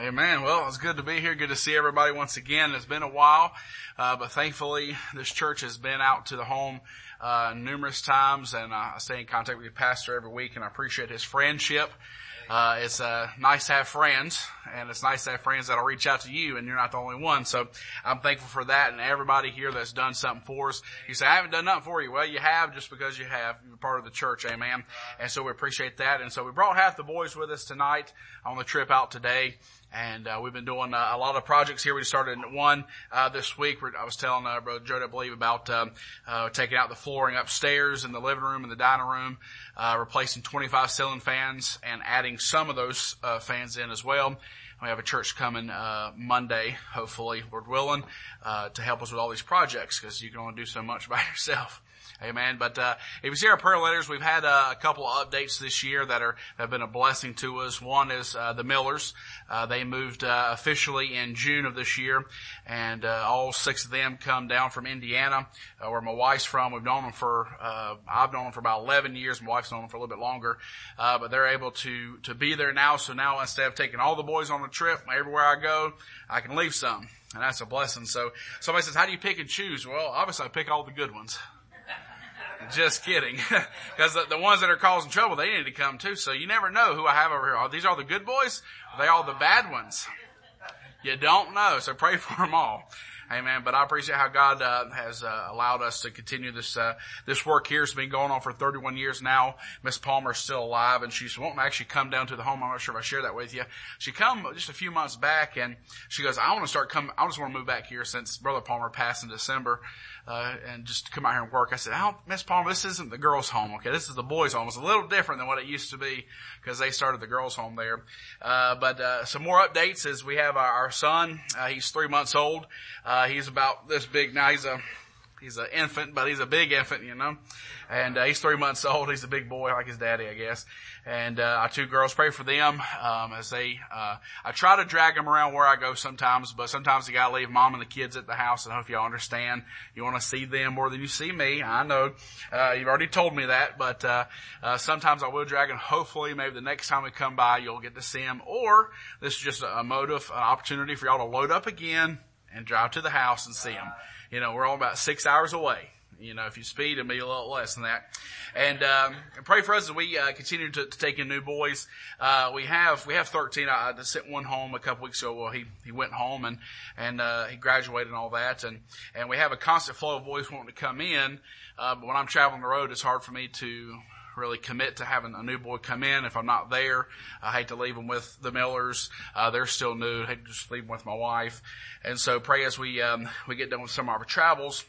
Amen. Well, it's good to be here. Good to see everybody once again. It's been a while, uh, but thankfully this church has been out to the home uh, numerous times, and uh, I stay in contact with your pastor every week, and I appreciate his friendship. Uh, it's uh, nice to have friends, and it's nice to have friends that'll reach out to you, and you're not the only one. So I'm thankful for that, and everybody here that's done something for us. You say I haven't done nothing for you. Well, you have just because you have. You're part of the church, amen. And so we appreciate that. And so we brought half the boys with us tonight on the trip out today. And uh, we've been doing uh, a lot of projects here. We started one uh, this week. I was telling uh, Brother Joe, I believe, about um, uh, taking out the flooring upstairs in the living room and the dining room, uh, replacing 25 ceiling fans, and adding some of those uh, fans in as well. We have a church coming uh, Monday, hopefully, Lord willing, uh, to help us with all these projects because you can only do so much by yourself. Amen. But uh, if you see our prayer letters, we've had uh, a couple of updates this year that are have been a blessing to us. One is uh, the Millers. Uh, they moved uh, officially in June of this year, and uh, all six of them come down from Indiana, where my wife's from. We've known them for I've known them for about 11 years. My wife's known them for a little bit longer, but they're able to to be there now. So now instead of taking all the boys on a trip, everywhere I go, I can leave some. And that's a blessing. So somebody says, how do you pick and choose? Well, obviously I pick all the good ones. Just kidding. Because the, the, ones that are causing trouble, they need to come too. So you never know who I have over here. Are these all the good boys? Are they all the bad ones? You don't know. So pray for them all. Amen. But I appreciate how God uh, has uh, allowed us to continue this uh, this work here. It's been going on for 31 years now. Miss Palmer's still alive, and she's won't actually come down to the home. I'm not sure if I share that with you. She come just a few months back, and she goes, "I want to start coming. I just want to move back here since Brother Palmer passed in December." uh, and just come out here and work. I said, "Oh, Miss Palmer, this isn't the girls' home. Okay, this is the boys' home. It's a little different than what it used to be because they started the girls' home there." Uh, but uh, some more updates is we have our, our son. Uh, he's three months old. Uh, he's about this big now. He's a he's an infant, but he's a big infant, you know. And uh, he's three months old. He's a big boy, like his daddy, I guess. And uh, our two girls pray for them um, as they. Uh, I try to drag them around where I go sometimes, but sometimes you gotta leave mom and the kids at the house. And I hope y'all understand. You want to see them more than you see me. I know uh, you've already told me that, but uh, uh, sometimes I will drag them. Hopefully, maybe the next time we come by, you'll get to see them. Or this is just a, motive, an opportunity for y'all to load up again and drive to the house and see them. You know, we're all about six hours away. You know, if you speed, it'll be a little less than that. And um, pray for us as we uh, continue to, to, take in new boys. Uh, we have we have 13. I, I sent one home a couple weeks ago. Well, he he went home and and uh, he graduated and all that. And and we have a constant flow of boys wanting to come in. Uh, but when I'm traveling the road, it's hard for me to really commit to having a new boy come in if I'm not there. I hate to leave them with the Millers. Uh, they're still new. I hate to just leave them with my wife. And so pray as we, um, we get done with some of our travels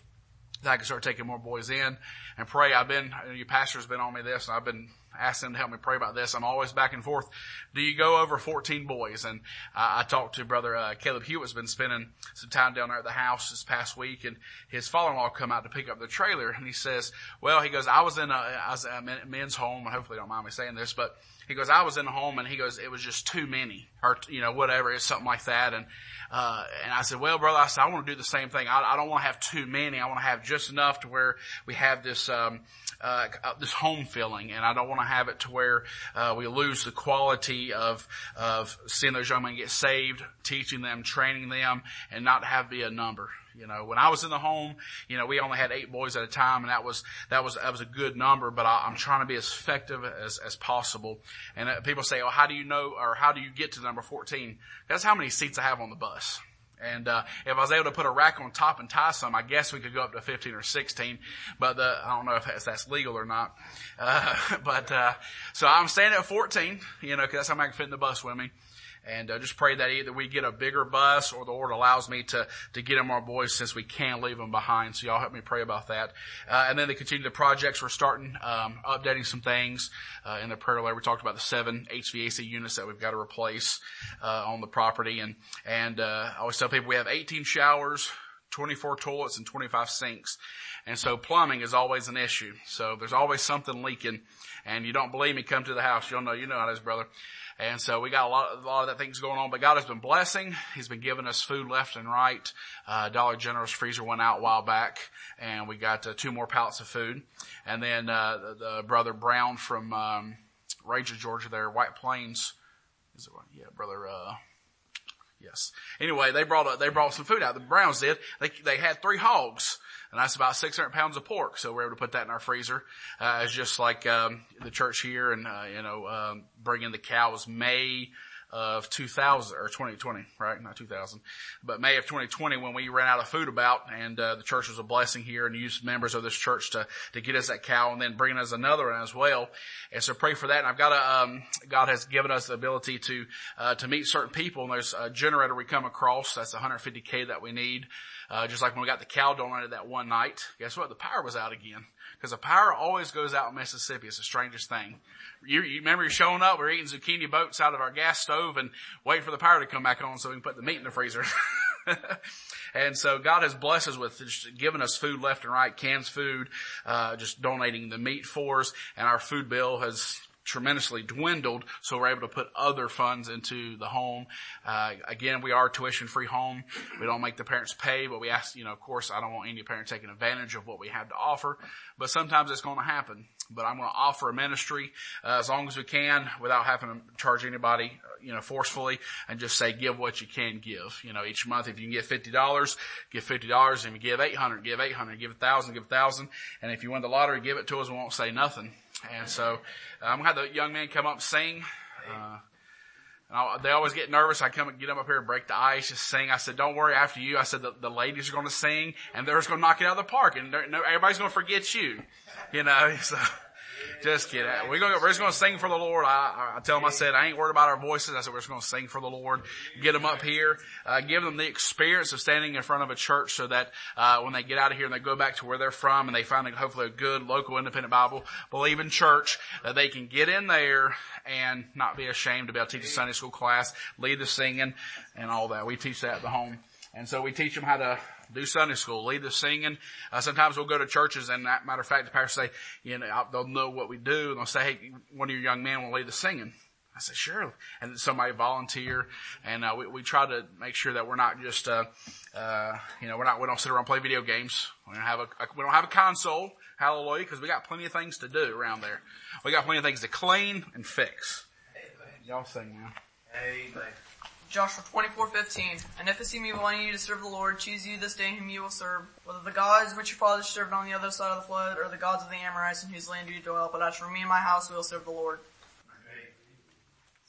that I can start taking more boys in and pray. I've been, your pastor's been on me this and I've been asking them to help me pray about this. I'm always back and forth. Do you go over 14 boys? And uh, I talked to brother uh, Caleb Hewitt's been spending some time down there at the house this past week and his father-in-law come out to pick up the trailer and he says, well, he goes, I was in a, I was a men's home and hopefully don't mind me saying this, but he goes, I was in a home and he goes, it was just too many or, you know, whatever. It's something like that. And, uh, and I said, well, brother, I said, I want to do the same thing. I, I don't want to have too many. I want to have just enough to where we have this, um, uh, this home feeling, and I don't want to have it to where uh, we lose the quality of of seeing those young men get saved, teaching them, training them, and not have be a number. You know, when I was in the home, you know, we only had eight boys at a time, and that was that was that was a good number. But I, am trying to be as effective as as possible. And uh, people say, "Oh, how do you know, or how do you get to number 14?" That's how many seats I have on the bus. And uh, if I was able to put a rack on top and tie some, I guess we could go up to 15 or 16. But the, I don't know if that's, that's legal or not. Uh, but uh, so I'm staying at 14, you know, because that's how I can fit in the bus with me. And uh, just pray that either we get a bigger bus or the Lord allows me to, to get them our boys since we can't leave them behind. So y'all help me pray about that. Uh, and then to continue the projects, we're starting, um, updating some things, uh, in the prayer letter. We talked about the seven HVAC units that we've got to replace, uh, on the property. And, and, uh, I always tell people we have 18 showers, 24 toilets and 25 sinks. And so plumbing is always an issue. So there's always something leaking and you don't believe me, come to the house. You'll know, you know how it is, brother. And so we got a lot, a lot of that things going on, but God has been blessing. He's been giving us food left and right. Uh, Dollar General's freezer went out a while back and we got uh, two more pallets of food. And then, uh, the, the brother Brown from, um, Ranger, Georgia there, White Plains. Is it, yeah, brother, uh, Yes. Anyway, they brought, a, they brought some food out. The Browns did. They, they had three hogs and that's about 600 pounds of pork. So we're able to put that in our freezer. Uh, it's just like, um, the church here and, uh, you know, um, bringing the cows May, of 2000 or 2020, right? Not 2000, but May of 2020 when we ran out of food about and uh, the church was a blessing here and used members of this church to to get us that cow and then bringing us another one as well. And so pray for that. And I've got a um, God has given us the ability to uh, to meet certain people and there's a generator we come across that's 150k that we need. Uh, just like when we got the cow donated that one night, guess what? The power was out again. Because the power always goes out in Mississippi. It's the strangest thing. You, you remember you're showing up, we're eating zucchini boats out of our gas stove and waiting for the power to come back on so we can put the meat in the freezer. and so God has blessed us with just giving us food left and right, cans food, uh, just donating the meat for us, and our food bill has tremendously dwindled, so we're able to put other funds into the home. Uh, again, we are a tuition-free home. We don't make the parents pay, but we ask, you know, of course, I don't want any parent taking advantage of what we have to offer, but sometimes it's going to happen. But I'm going to offer a ministry uh, as long as we can without having to charge anybody, uh, you know, forcefully, and just say give what you can give. You know, each month if you can get fifty dollars, give fifty dollars. If you give eight hundred, give eight hundred. Give a thousand, give a thousand. And if you win the lottery, give it to us. We won't say nothing. And so I'm gonna have the young man come up and sing. Uh, and I, they always get nervous. I come and get them up here and break the ice, just sing. I said, don't worry after you. I said, the, the ladies are going to sing and they're just going to knock it out of the park and no, everybody's going to forget you, you know, so. Just kidding. We're going we're just to sing for the Lord. I, I tell them, I said, I ain't worried about our voices. I said, we're just going to sing for the Lord. Get them up here. Uh, give them the experience of standing in front of a church so that, uh, when they get out of here and they go back to where they're from and they find a, hopefully a good local independent Bible believing church that they can get in there and not be ashamed to be able to teach a Sunday school class, lead the singing and all that. We teach that at the home. And so we teach them how to do Sunday school, lead the singing. Uh, sometimes we'll go to churches and that matter of fact, the pastor say, you know, they'll know what we do and they'll say, hey, one of your young men will lead the singing. I said, sure. And somebody volunteer and, uh, we, we try to make sure that we're not just, uh, uh, you know, we're not, we don't sit around and play video games. We don't have a, a we don't have a console. Hallelujah. Cause we got plenty of things to do around there. We got plenty of things to clean and fix. Amen. Y'all sing now. Amen. Joshua 24:15. And if it seem evil in you to serve the Lord, choose you this day whom you will serve, whether the gods which your fathers served on the other side of the flood, or the gods of the Amorites in whose land you dwell. But as for me and my house, we will serve the Lord.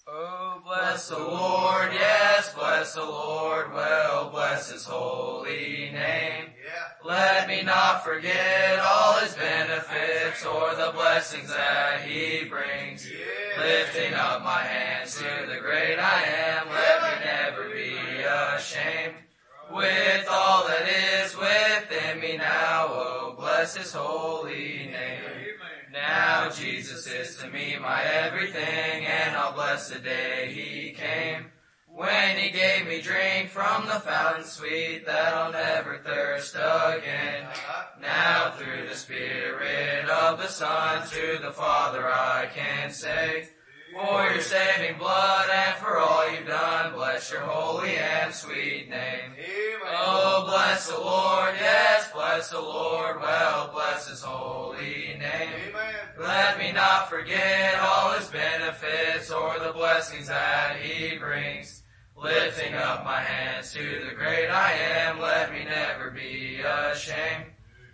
Oh, bless the Lord, yes, bless the Lord, well, bless His holy name. Let me not forget all His benefits or the blessings that He brings. Lifting up my hands to the great I am, ashamed. With all that is within me now, oh, bless His holy name. Now Jesus is to me my everything, and I'll bless the day He came. When He gave me drink from the fountain sweet, that I'll never thirst again. Now through the Spirit of the Son to the Father I can say, for your saving blood and for all you've done, bless your holy and sweet name. Amen. Oh, bless the Lord, yes, bless the Lord, well, bless his holy name. Amen. Let me not forget all his benefits or the blessings that he brings. Lifting up my hands to the great I am, let me never be ashamed.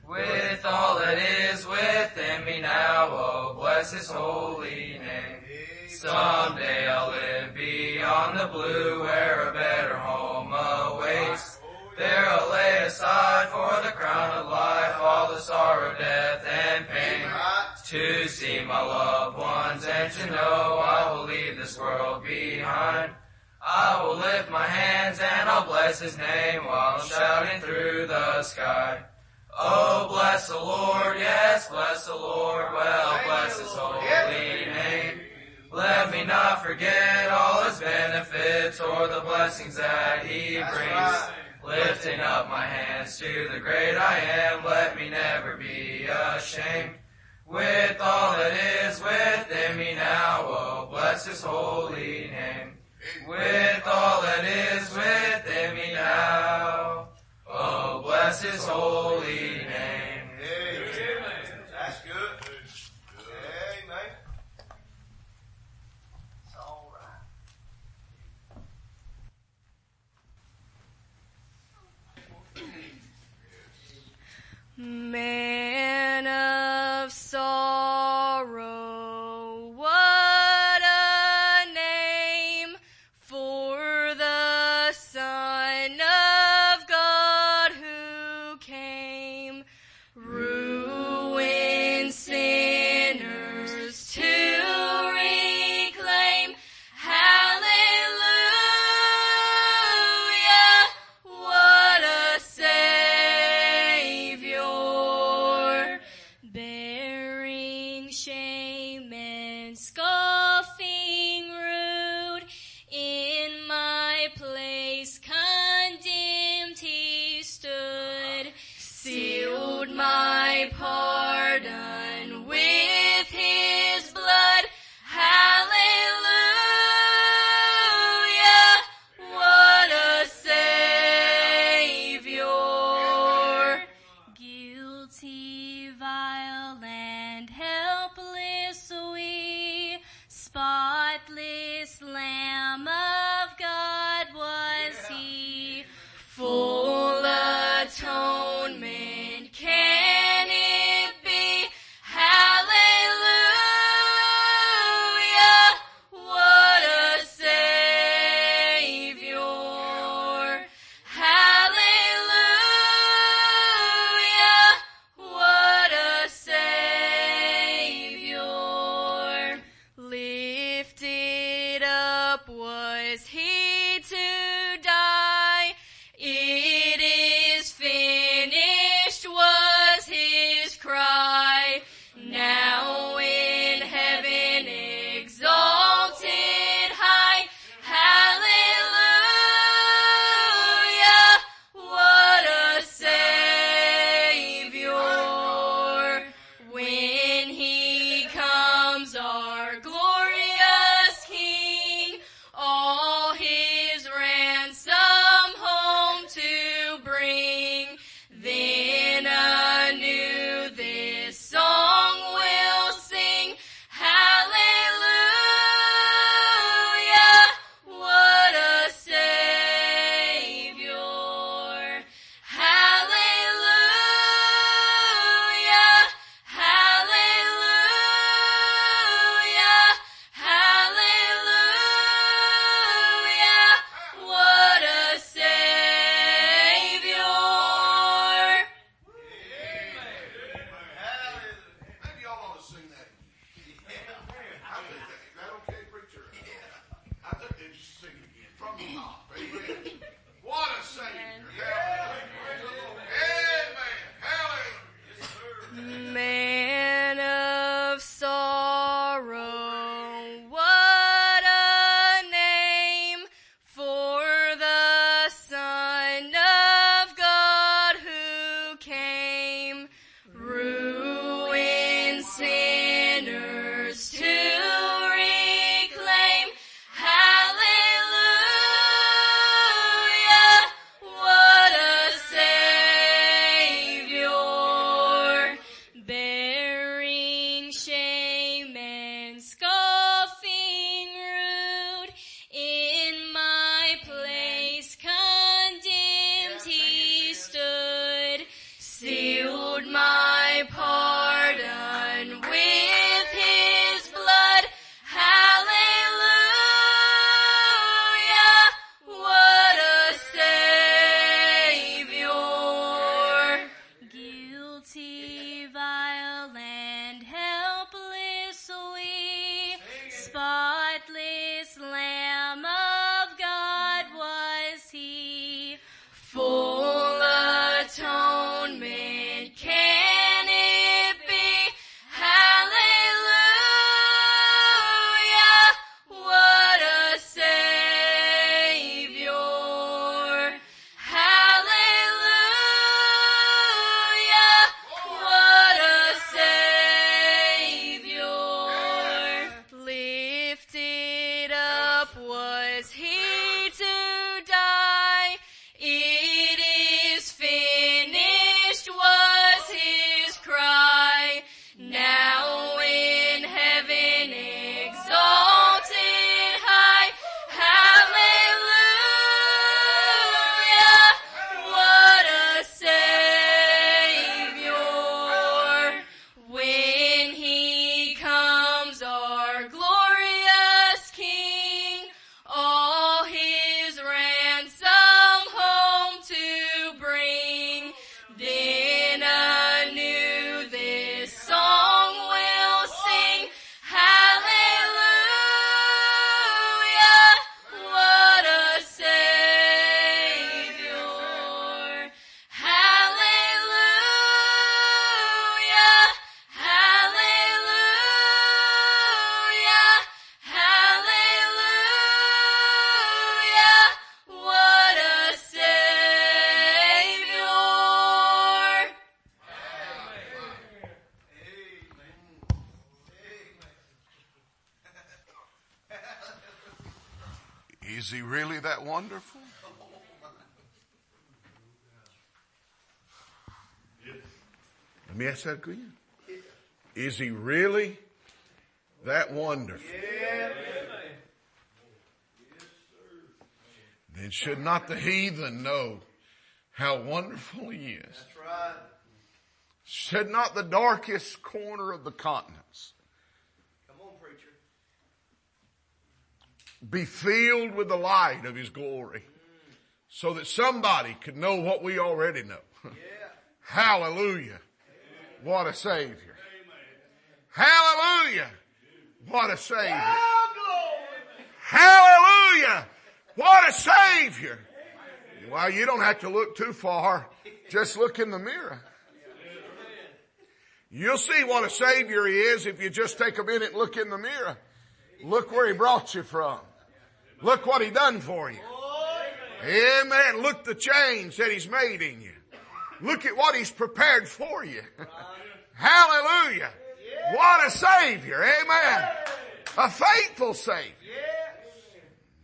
With all that is within me now, oh, bless his holy name. Someday I'll live beyond the blue where a better home awaits. There I'll lay aside for the crown of life all the sorrow, death, and pain. To see my loved ones and to know I will leave this world behind. I will lift my hands and I'll bless his name while I'm shouting through the sky. Oh, bless the Lord, yes, bless the Lord, well, bless his holy name. Let me not forget all his benefits or the blessings that he brings. Lifting up my hands to the great I am, let me never be ashamed. With all that is within me now, oh, bless his holy name. With all that is within me now, oh, bless his holy name. Amen. That's good. Amen. Man ask that again. Is he really that wonderful? Then should not the heathen know how wonderful he is? That's right. Should not the darkest corner of the continents Come on, preacher. be filled with the light of his glory mm. so that somebody could know what we already know? Yeah. Hallelujah. What a savior. Hallelujah. What a savior. Hallelujah. What a savior. Well, you don't have to look too far. Just look in the mirror. You'll see what a savior he is if you just take a minute and look in the mirror. Look where he brought you from. Look what he done for you. Amen. Look the change that he's made in you. Look at what he's prepared for you. Hallelujah. What a savior. Amen. A faithful savior.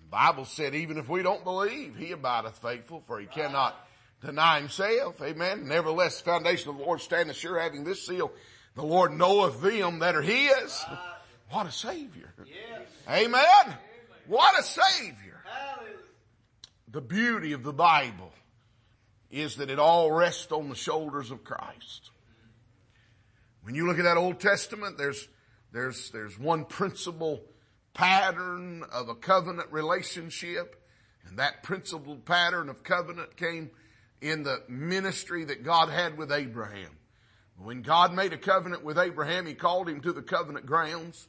The Bible said even if we don't believe, he abideth faithful for he cannot deny himself. Amen. Nevertheless, the foundation of the Lord standeth sure having this seal. The Lord knoweth them that are his. What a savior. Amen. What a savior. The beauty of the Bible is that it all rests on the shoulders of Christ. When you look at that Old Testament, there's, there's, there's one principal pattern of a covenant relationship. And that principal pattern of covenant came in the ministry that God had with Abraham. When God made a covenant with Abraham, He called him to the covenant grounds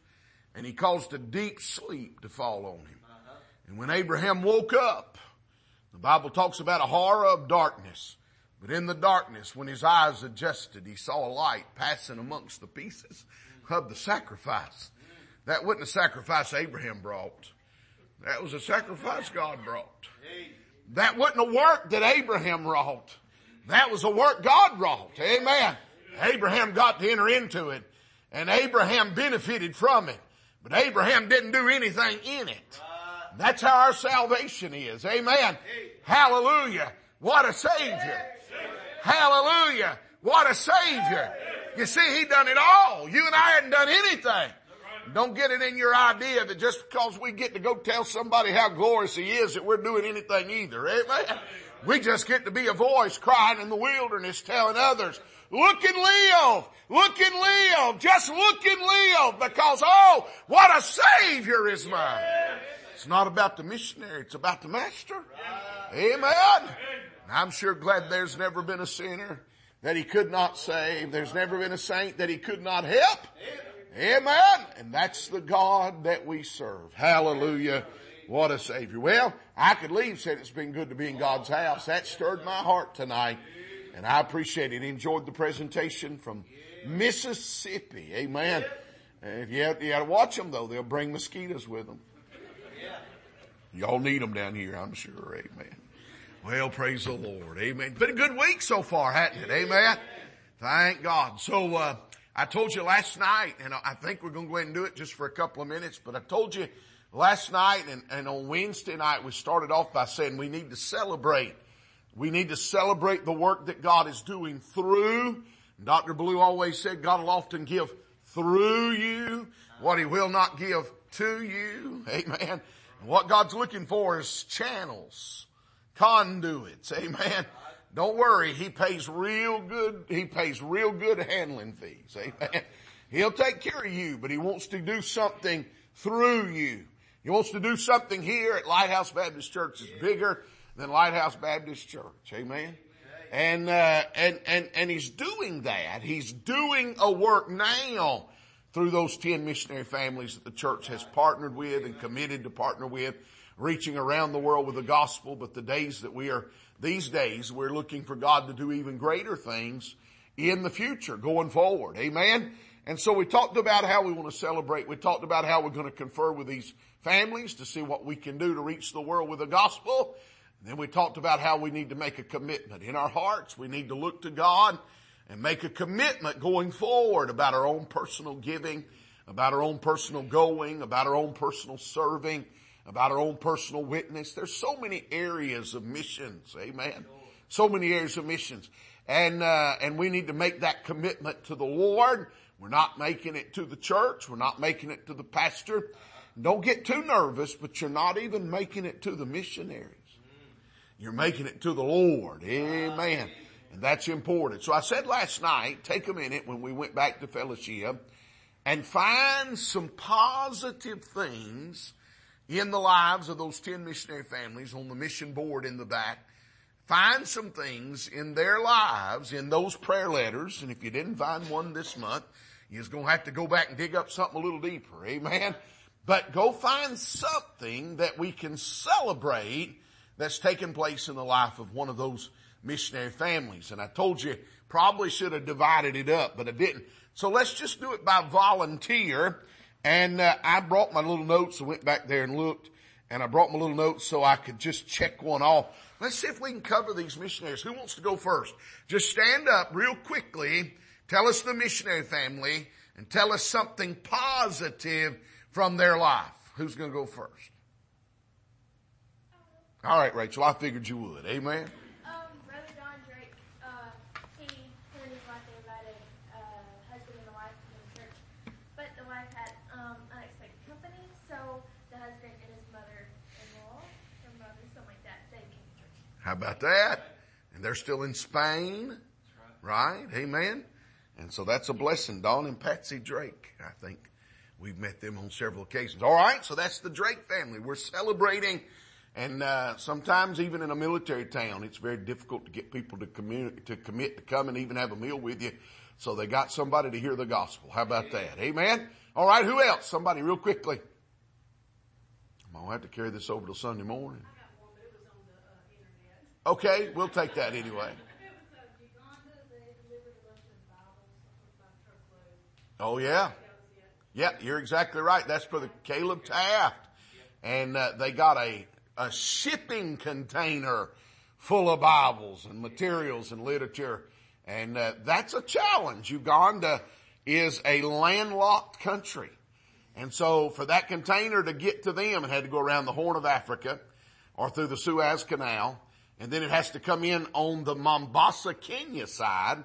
and He caused a deep sleep to fall on him. And when Abraham woke up, the Bible talks about a horror of darkness. But in the darkness, when his eyes adjusted, he saw a light passing amongst the pieces of the sacrifice. That wasn't a sacrifice Abraham brought. That was a sacrifice God brought. That wasn't a work that Abraham wrought. That was a work God wrought. Amen. Abraham got to enter into it and Abraham benefited from it. But Abraham didn't do anything in it. That's how our salvation is. Amen. Hallelujah. What a savior. Hallelujah. What a savior. You see, he done it all. You and I hadn't done anything. Don't get it in your idea that just because we get to go tell somebody how glorious he is that we're doing anything either. Amen. We just get to be a voice crying in the wilderness telling others, look and live. Look and live. Just look and live because oh, what a savior is mine. It's not about the missionary. It's about the master. Amen. I'm sure glad there's never been a sinner that he could not save. There's never been a saint that he could not help. Amen. And that's the God that we serve. Hallelujah. What a savior. Well, I could leave said it's been good to be in God's house. That stirred my heart tonight. And I appreciate it. Enjoyed the presentation from Mississippi. Amen. If you have, you have to watch them though. They'll bring mosquitoes with them. Y'all need them down here, I'm sure. Amen. Well, praise the Lord. Amen. Been a good week so far, hasn't it? Amen. Thank God. So, uh, I told you last night, and I think we're going to go ahead and do it just for a couple of minutes, but I told you last night and, and on Wednesday night, we started off by saying we need to celebrate. We need to celebrate the work that God is doing through. Dr. Blue always said God will often give through you what he will not give to you. Amen. What God's looking for is channels, conduits. Amen. Don't worry, he pays real good, he pays real good handling fees. Amen. He'll take care of you, but he wants to do something through you. He wants to do something here at Lighthouse Baptist Church that's bigger than Lighthouse Baptist Church. Amen. And, uh, and, and, and he's doing that. He's doing a work now through those 10 missionary families that the church has partnered with and committed to partner with, reaching around the world with the gospel. But the days that we are, these days, we're looking for God to do even greater things in the future going forward. Amen. And so we talked about how we want to celebrate. We talked about how we're going to confer with these families to see what we can do to reach the world with the gospel. And then we talked about how we need to make a commitment in our hearts. We need to look to God and make a commitment going forward about our own personal giving, about our own personal going, about our own personal serving, about our own personal witness. There's so many areas of missions. Amen. So many areas of missions. And, uh, and we need to make that commitment to the Lord. We're not making it to the church. We're not making it to the pastor. Don't get too nervous, but you're not even making it to the missionaries. You're making it to the Lord. Amen. And that's important. So I said last night, take a minute when we went back to fellowship and find some positive things in the lives of those 10 missionary families on the mission board in the back. Find some things in their lives, in those prayer letters, and if you didn't find one this month, you're going to have to go back and dig up something a little deeper. Amen. But go find something that we can celebrate that's taken place in the life of one of those missionary families. And I told you probably should have divided it up, but I didn't. So let's just do it by volunteer. And uh, I brought my little notes. I went back there and looked, and I brought my little notes so I could just check one off. Let's see if we can cover these missionaries. Who wants to go first? Just stand up real quickly. Tell us the missionary family and tell us something positive from their life. Who's going to go first? All right, Rachel. I figured you would. Amen. Um, Brother Don Drake, uh, he, him and his wife, they invited, uh, husband and a wife to the church. But the wife had, um, unexpected company, so the husband and his mother-in-law, or mother, something like that, they came to church. How about that? And they're still in Spain. Right. Amen. And so that's a blessing. Don and Patsy Drake, I think. We've met them on several occasions. All right. So that's the Drake family. We're celebrating and uh, sometimes even in a military town, it's very difficult to get people to commit to commit to come and even have a meal with you. So they got somebody to hear the gospel. How about that? Amen. All right. Who else? Somebody real quickly. I'm gonna have to carry this over to Sunday morning. Okay, we'll take that anyway. Oh yeah. Yeah, you're exactly right. That's for the Caleb Taft. And uh, they got a, a shipping container full of Bibles and materials and literature. And uh, that's a challenge. Uganda is a landlocked country. And so for that container to get to them, it had to go around the Horn of Africa or through the Suez Canal. And then it has to come in on the Mombasa, Kenya side.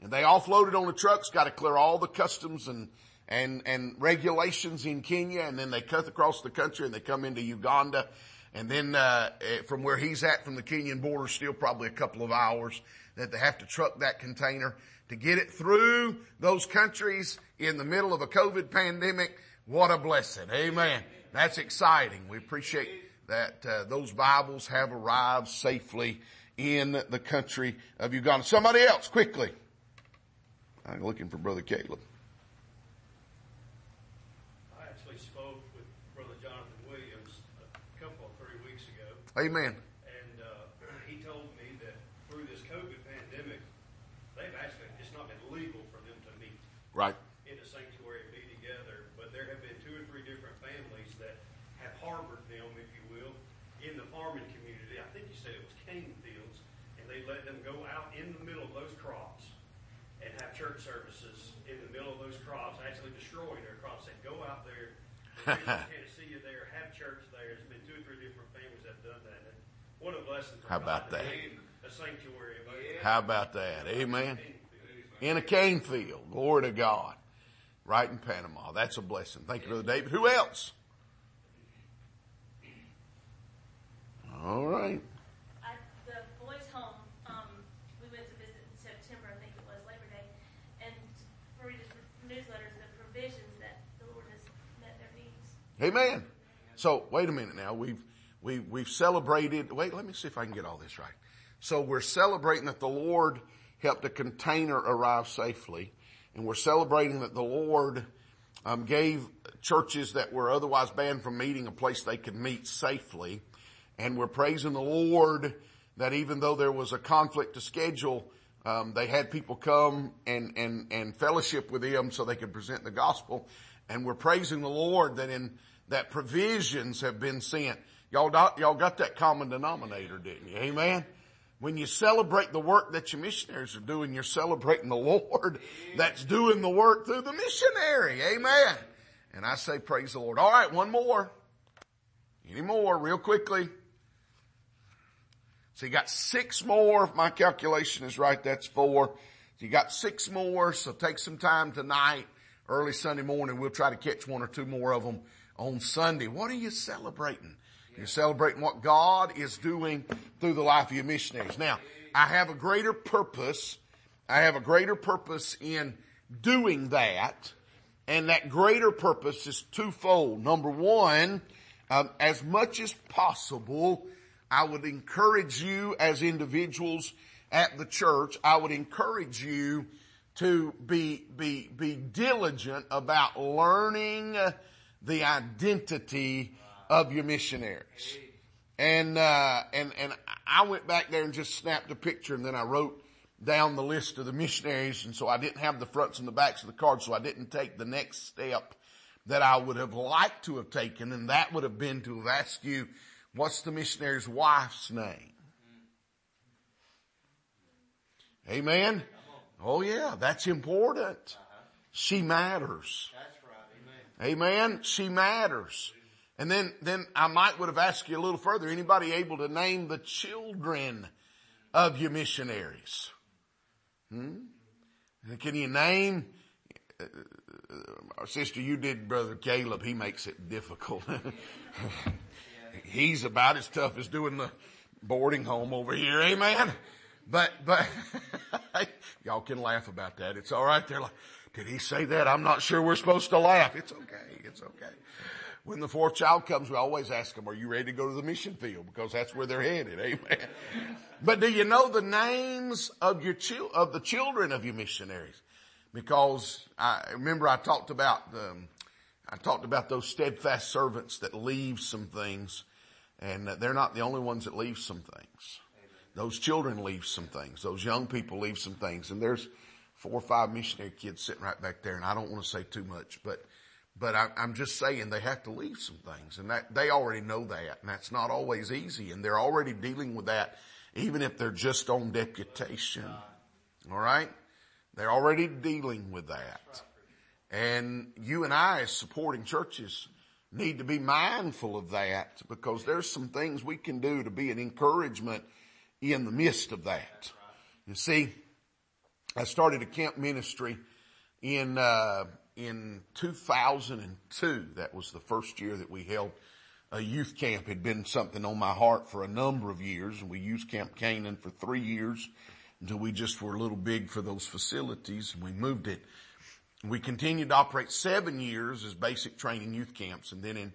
And they offload it on the trucks, got to clear all the customs and, and, and regulations in Kenya. And then they cut across the country and they come into Uganda. And then, uh, eh, from where he's at from the Kenyan border, still probably a couple of hours that they have to truck that container to get it through those countries in the middle of a COVID pandemic. What a blessing. Amen. That's exciting. We appreciate that uh, those Bibles have arrived safely in the country of Uganda. Somebody else, quickly. I'm looking for Brother Caleb. I actually spoke with Brother Jonathan Williams a couple of three weeks ago, Amen. and uh, he told me that through this COVID pandemic, they've actually it's not been legal for them to meet Right. in a sanctuary and be together, but there have been two or three different families that have harbored them, if you will, in the farming community. I think you said it was cane fields, and they let them go out in the middle of those crops and have church services in the middle of those crops, actually destroying their crops. Say, go out there, the preachers can't see you there, have church there. There's been two or three different families that have done that. And what a blessing! for How God about to that? A sanctuary of us. How about that? Amen. In a cane field. Glory to God. Right in Panama. That's a blessing. Thank you, Brother David. Who else? All right. At the boys' home, um, we went to visit in September, I think it was Labor Day, and for readers' newsletters, the provisions that the Lord has met their needs. Amen. So wait a minute now. We've, we've, we've celebrated. Wait, let me see if I can get all this right. So we're celebrating that the Lord helped a container arrive safely. And we're celebrating that the Lord um, gave churches that were otherwise banned from meeting a place they could meet safely. And we're praising the Lord that even though there was a conflict to schedule, um, they had people come and, and, and fellowship with them so they could present the gospel. And we're praising the Lord that in, that provisions have been sent. Y'all, got- y'all got that common denominator, didn't you? Amen. When you celebrate the work that your missionaries are doing, you're celebrating the Lord that's doing the work through the missionary. Amen. And I say praise the Lord. All right, one more. Any more real quickly? So you got six more. If my calculation is right, that's four. So you got six more. So take some time tonight, early Sunday morning. We'll try to catch one or two more of them on Sunday. What are you celebrating? You're celebrating what God is doing through the life of your missionaries. Now, I have a greater purpose. I have a greater purpose in doing that. And that greater purpose is twofold. Number one, um, as much as possible, I would encourage you as individuals at the church, I would encourage you to be, be, be diligent about learning the identity of your missionaries. And, uh, and, and I went back there and just snapped a picture and then I wrote down the list of the missionaries and so I didn't have the fronts and the backs of the cards so I didn't take the next step that I would have liked to have taken and that would have been to have asked you, what's the missionary's wife's name? Amen? Oh yeah, that's important. She matters. Amen? She matters. And then, then I might would have asked you a little further, anybody able to name the children of your missionaries? Hmm? Can you name, uh, sister, you did brother Caleb, he makes it difficult. He's about as tough as doing the boarding home over here, amen? But, but, y'all can laugh about that. It's alright. They're like, did he say that? I'm not sure we're supposed to laugh. It's okay. It's okay. When the fourth child comes, we always ask them, are you ready to go to the mission field? Because that's where they're headed. Amen. But do you know the names of your chil- of the children of your missionaries? Because I remember I talked about the, I talked about those steadfast servants that leave some things and they're not the only ones that leave some things. Those children leave some things. Those young people leave some things. And there's four or five missionary kids sitting right back there and I don't want to say too much, but but I, am just saying they have to leave some things and that they already know that and that's not always easy and they're already dealing with that even if they're just on deputation. All right. They're already dealing with that. And you and I as supporting churches need to be mindful of that because there's some things we can do to be an encouragement in the midst of that. You see, I started a camp ministry in, uh, in 2002. That was the first year that we held a youth camp. It had been something on my heart for a number of years and we used Camp Canaan for three years until we just were a little big for those facilities and we moved it. We continued to operate seven years as basic training youth camps and then in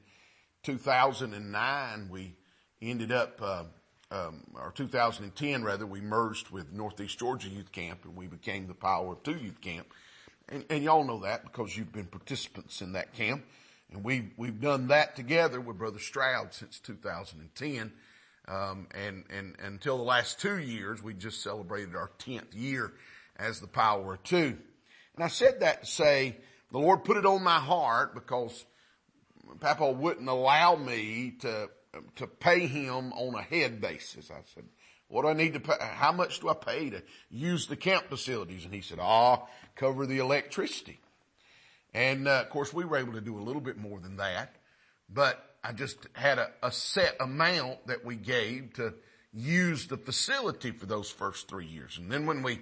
2009 we ended up, uh, um, or 2010 rather, we merged with Northeast Georgia Youth Camp and we became the Power of Two Youth Camp. And, and y'all know that because you've been participants in that camp. And we've, we've done that together with Brother Stroud since 2010. Um, and, and, and until the last two years, we just celebrated our 10th year as the power of two. And I said that to say, the Lord put it on my heart because Papa wouldn't allow me to, to pay him on a head basis. I said, what do I need to pay? How much do I pay to use the camp facilities? And he said, ah, cover the electricity. And uh, of course we were able to do a little bit more than that, but I just had a, a set amount that we gave to use the facility for those first three years. And then when we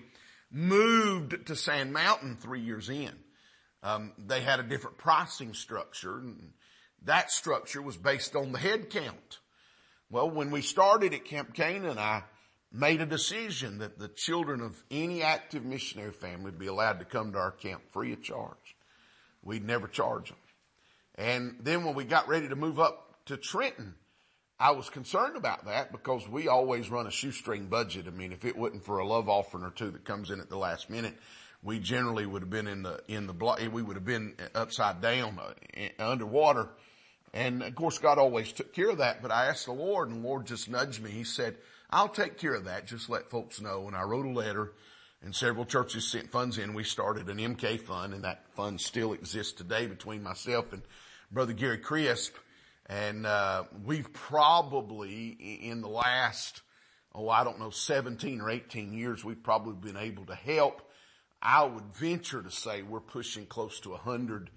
moved to Sand Mountain three years in, um, they had a different pricing structure and that structure was based on the head count. Well, when we started at Camp Canaan, I made a decision that the children of any active missionary family would be allowed to come to our camp free of charge. We'd never charge them. And then when we got ready to move up to Trenton, I was concerned about that because we always run a shoestring budget. I mean, if it wasn't for a love offering or two that comes in at the last minute, we generally would have been in the, in the block, we would have been upside down, uh, underwater. And of course God always took care of that, but I asked the Lord and the Lord just nudged me. He said, I'll take care of that. Just let folks know. And I wrote a letter and several churches sent funds in. We started an MK fund and that fund still exists today between myself and brother Gary Crisp. And, uh, we've probably in the last, oh, I don't know, 17 or 18 years, we've probably been able to help. I would venture to say we're pushing close to a hundred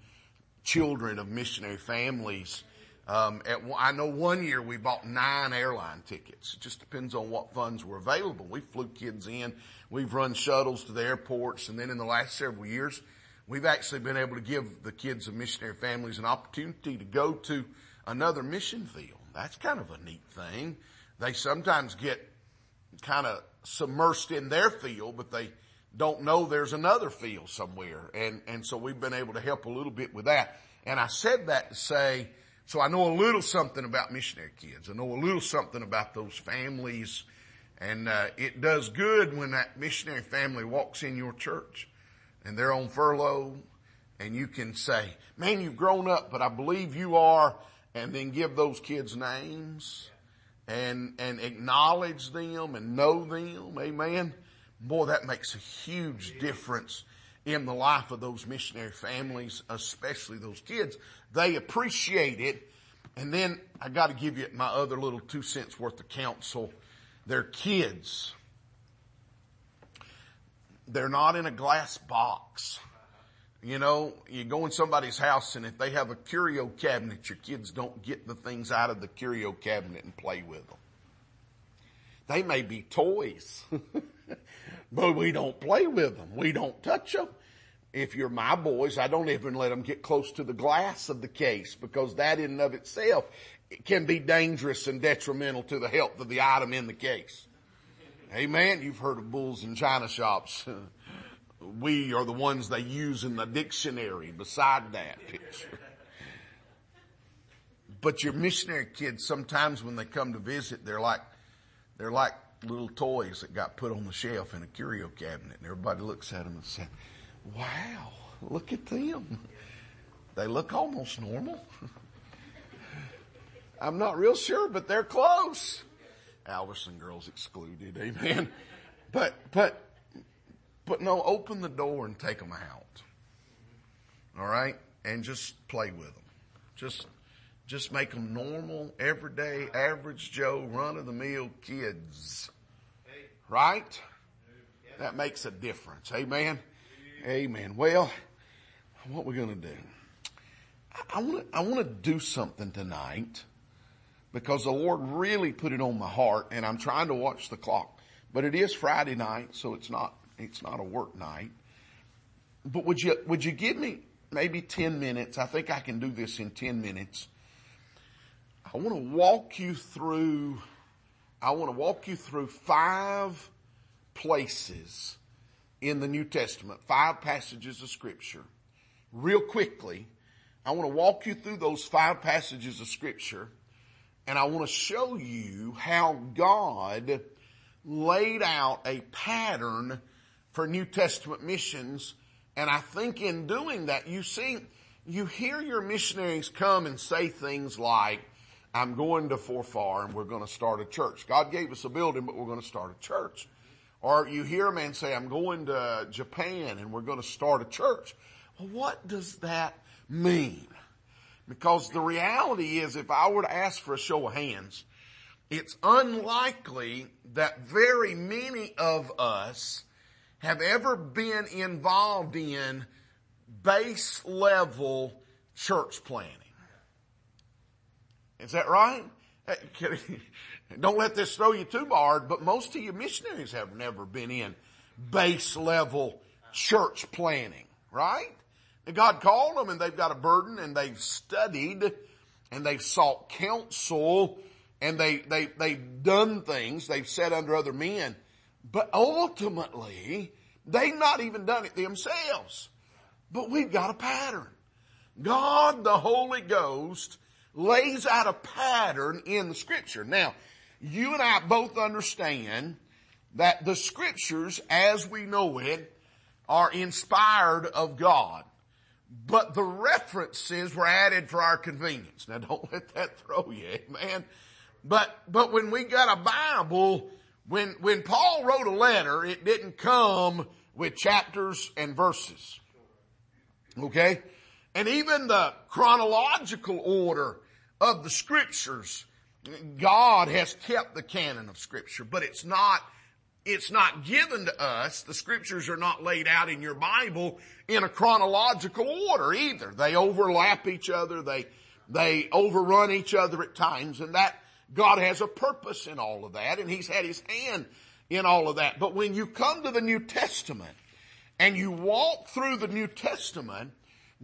children of missionary families Um, at, I know one year we bought nine airline tickets. It just depends on what funds were available. We flew kids in. We've run shuttles to the airports, and then in the last several years, we've actually been able to give the kids of missionary families an opportunity to go to another mission field. That's kind of a neat thing. They sometimes get kind of submersed in their field, but they don't know there's another field somewhere. And, and so we've been able to help a little bit with that. And I said that to say, so I know a little something about missionary kids. I know a little something about those families. And, uh, it does good when that missionary family walks in your church and they're on furlough and you can say, man, you've grown up, but I believe you are. And then give those kids names and, and acknowledge them and know them. Amen. Boy, that makes a huge difference in the life of those missionary families, especially those kids. They appreciate it. And then I got to give you my other little two cents worth of counsel. Their kids. They're not in a glass box. You know, you go in somebody's house and if they have a curio cabinet, your kids don't get the things out of the curio cabinet and play with them. They may be toys, but we don't play with them. We don't touch them. If you're my boys, I don't even let them get close to the glass of the case because that in and of itself it can be dangerous and detrimental to the health of the item in the case. Amen. You've heard of bulls in china shops. We are the ones they use in the dictionary beside that picture. But your missionary kids, sometimes when they come to visit, they're like, they're like little toys that got put on the shelf in a curio cabinet. And everybody looks at them and says, wow, look at them. They look almost normal. I'm not real sure, but they're close. Alverson girls excluded, amen. But, but, but no, open the door and take them out. All right? And just play with them. Just, just make them normal, everyday, average Joe, run of the mill kids. Right? That makes a difference. Amen. Amen. Well, what we're going to do? I want to, I want to do something tonight because the Lord really put it on my heart and I'm trying to watch the clock. But it is Friday night, so it's not, it's not a work night. But would you, would you give me maybe 10 minutes? I think I can do this in 10 minutes. I want to walk you through, I want to walk you through five places in the New Testament, five passages of scripture. Real quickly, I want to walk you through those five passages of scripture and I want to show you how God laid out a pattern for New Testament missions. And I think in doing that, you see, you hear your missionaries come and say things like, I'm going to Forfar and we're going to start a church. God gave us a building, but we're going to start a church. Or you hear a man say, I'm going to Japan and we're going to start a church. Well, what does that mean? Because the reality is if I were to ask for a show of hands, it's unlikely that very many of us have ever been involved in base level church planning. Is that right? Don't let this throw you too hard, but most of you missionaries have never been in base level church planning, right? God called them and they've got a burden and they've studied and they've sought counsel and they, they, they've done things, they've sat under other men, but ultimately, they've not even done it themselves. But we've got a pattern. God, the Holy Ghost, lays out a pattern in the scripture. Now, you and I both understand that the scriptures, as we know it, are inspired of God. But the references were added for our convenience. Now don't let that throw you, man. But, but when we got a Bible, when, when Paul wrote a letter, it didn't come with chapters and verses. Okay? And even the chronological order of the scriptures, God has kept the canon of scripture, but it's not, it's not given to us. The scriptures are not laid out in your Bible in a chronological order either. They overlap each other. They, They overrun each other at times and that God has a purpose in all of that and He's had His hand in all of that. But when you come to the New Testament and you walk through the New Testament,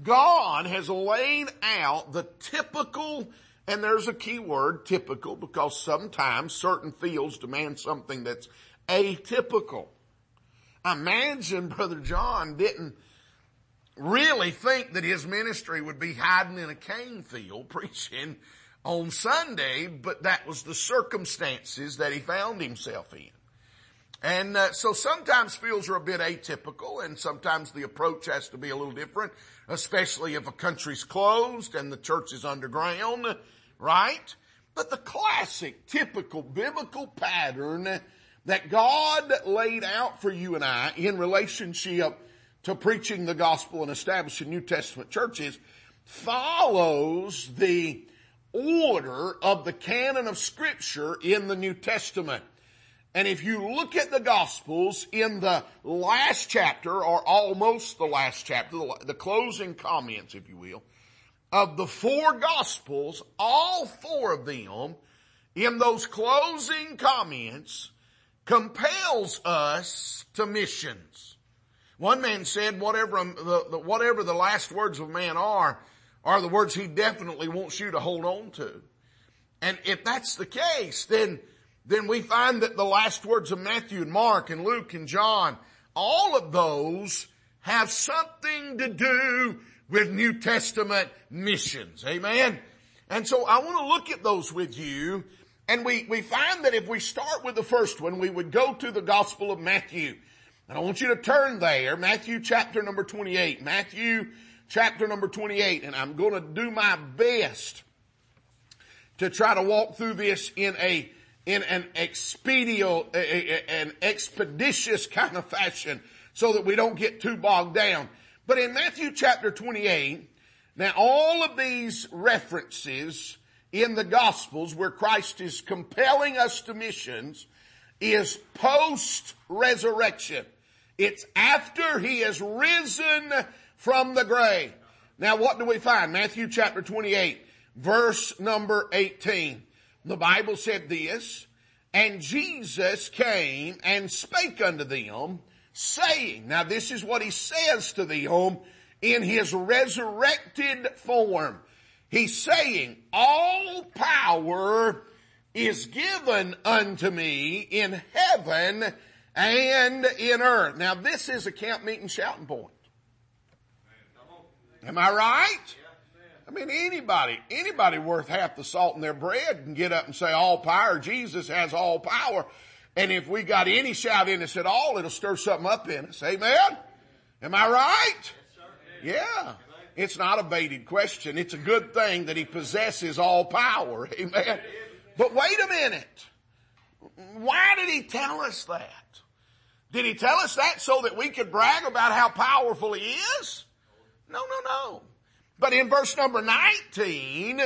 God has laid out the typical, and there's a key word, typical, because sometimes certain fields demand something that's atypical. Imagine Brother John didn't really think that his ministry would be hiding in a cane field preaching on Sunday, but that was the circumstances that he found himself in. And uh, so sometimes fields are a bit atypical and sometimes the approach has to be a little different, especially if a country's closed and the church is underground, right? But the classic, typical biblical pattern that God laid out for you and I in relationship to preaching the gospel and establishing New Testament churches follows the order of the canon of scripture in the New Testament. And if you look at the Gospels in the last chapter, or almost the last chapter, the closing comments, if you will, of the four Gospels, all four of them, in those closing comments, compels us to missions. One man said, whatever um, the, the, whatever the last words of man are, are the words he definitely wants you to hold on to. And if that's the case, then then we find that the last words of Matthew and Mark and Luke and John, all of those have something to do with New Testament missions. Amen. And so I want to look at those with you. And we, we find that if we start with the first one, we would go to the Gospel of Matthew. And I want you to turn there, Matthew chapter number 28. Matthew chapter number 28. And I'm going to do my best to try to walk through this in a in an expeditious, an expeditious kind of fashion so that we don't get too bogged down. But in Matthew chapter 28, now all of these references in the gospels where Christ is compelling us to missions is post resurrection. It's after he has risen from the grave. Now what do we find? Matthew chapter 28 verse number 18. The Bible said this, and Jesus came and spake unto them, saying, now this is what he says to them in his resurrected form. He's saying, all power is given unto me in heaven and in earth. Now this is a camp meeting shouting point. Am I right? I mean, anybody, anybody worth half the salt in their bread can get up and say all power, Jesus has all power. And if we got any shout in us at all, it'll stir something up in us. Amen? Am I right? Yeah. It's not a baited question. It's a good thing that he possesses all power. Amen. But wait a minute. Why did he tell us that? Did he tell us that so that we could brag about how powerful he is? No, no, no. But in verse number 19,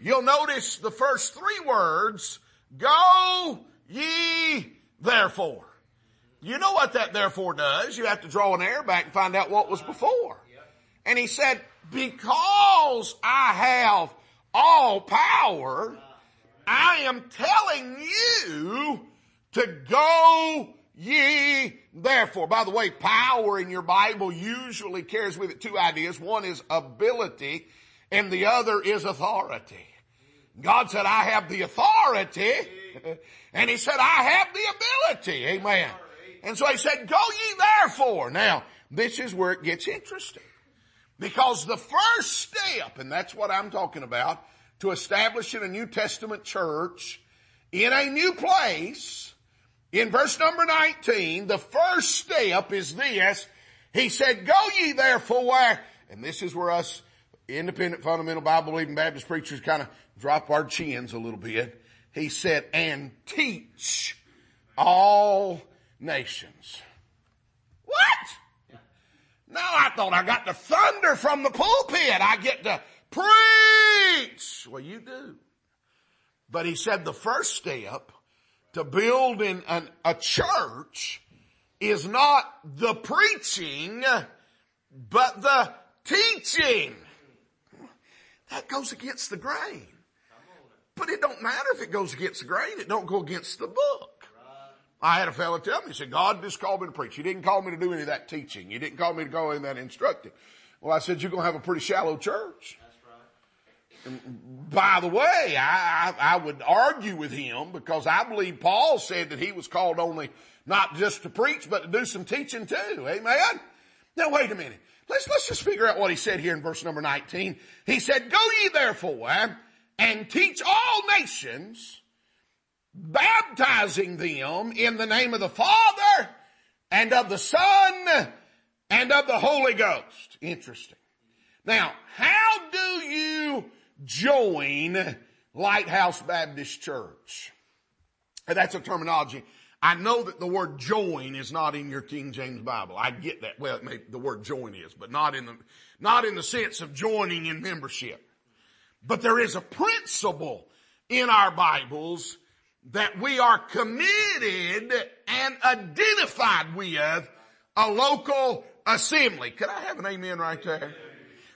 you'll notice the first three words, go ye therefore. You know what that therefore does. You have to draw an air back and find out what was before. And he said, because I have all power, I am telling you to go ye therefore. By the way, power in your Bible usually carries with it two ideas. One is ability and the other is authority. God said, I have the authority. And he said, I have the ability. Amen. And so he said, go ye therefore. Now, this is where it gets interesting. Because the first step, and that's what I'm talking about, to establishing a New Testament church in a new place in verse number 19, the first step is this. He said, go ye therefore, and this is where us independent fundamental Bible believing Baptist preachers kind of drop our chins a little bit. He said, and teach all nations. What? Now I thought I got the thunder from the pulpit. I get to preach. Well, you do. But he said the first step to build in an, a church is not the preaching, but the teaching. That goes against the grain. But it don't matter if it goes against the grain. It don't go against the book. I had a fellow tell me, he said, God just called me to preach. He didn't call me to do any of that teaching. He didn't call me to go in that instructing. Well, I said, you're going to have a pretty shallow church. By the way, I, I, I would argue with him because I believe Paul said that he was called only not just to preach, but to do some teaching too. Amen? Now wait a minute. Let's, let's just figure out what he said here in verse number 19. He said, go ye therefore and teach all nations, baptizing them in the name of the Father and of the Son and of the Holy Ghost. Interesting. Now, how do you join Lighthouse Baptist Church? That's a terminology. I know that the word join is not in your King James Bible. I get that. Well, the word join is, but not in the, not in the sense of joining in membership. But there is a principle in our Bibles that we are committed and identified with a local assembly. Could I have an amen right there?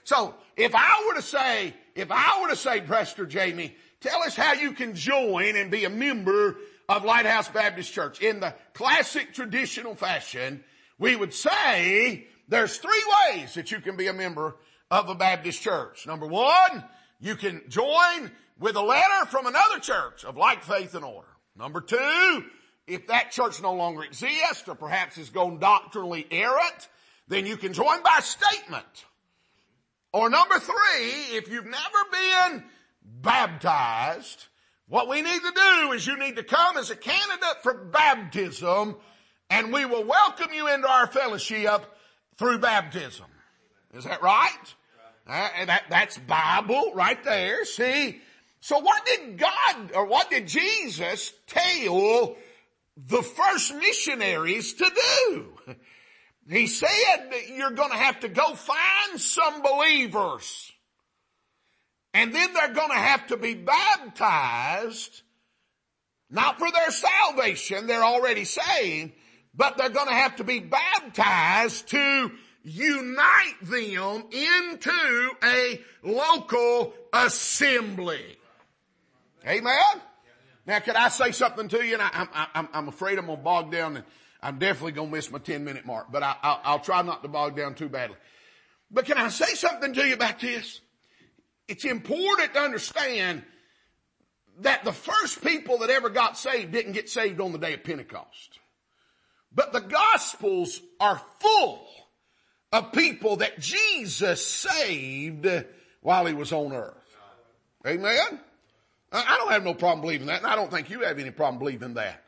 So if I were to say, if I were to say, Pastor Jamie, tell us how you can join and be a member of Lighthouse Baptist Church. In the classic traditional fashion, we would say there's three ways that you can be a member of a Baptist church. Number one, you can join with a letter from another church of like faith and order. Number two, if that church no longer exists or perhaps has gone doctrinally errant, then you can join by statement. Or number three, if you've never been baptized, what we need to do is you need to come as a candidate for baptism and we will welcome you into our fellowship through baptism. Is that right? Uh, that, that's Bible right there. See? So what did God or what did Jesus tell the first missionaries to do? He said that you're going to have to go find some believers. And then they're going to have to be baptized, not for their salvation, they're already saved, but they're going to have to be baptized to unite them into a local assembly. Amen? Now, could I say something to you? And I, am I'm afraid I'm going to bog down and I'm definitely going to miss my 10 minute mark, but I, I'll, I'll try not to bog down too badly. But can I say something to you about this? It's important to understand that the first people that ever got saved didn't get saved on the day of Pentecost. But the Gospels are full of people that Jesus saved while he was on earth. Amen? I don't have no problem believing that, and I don't think you have any problem believing that.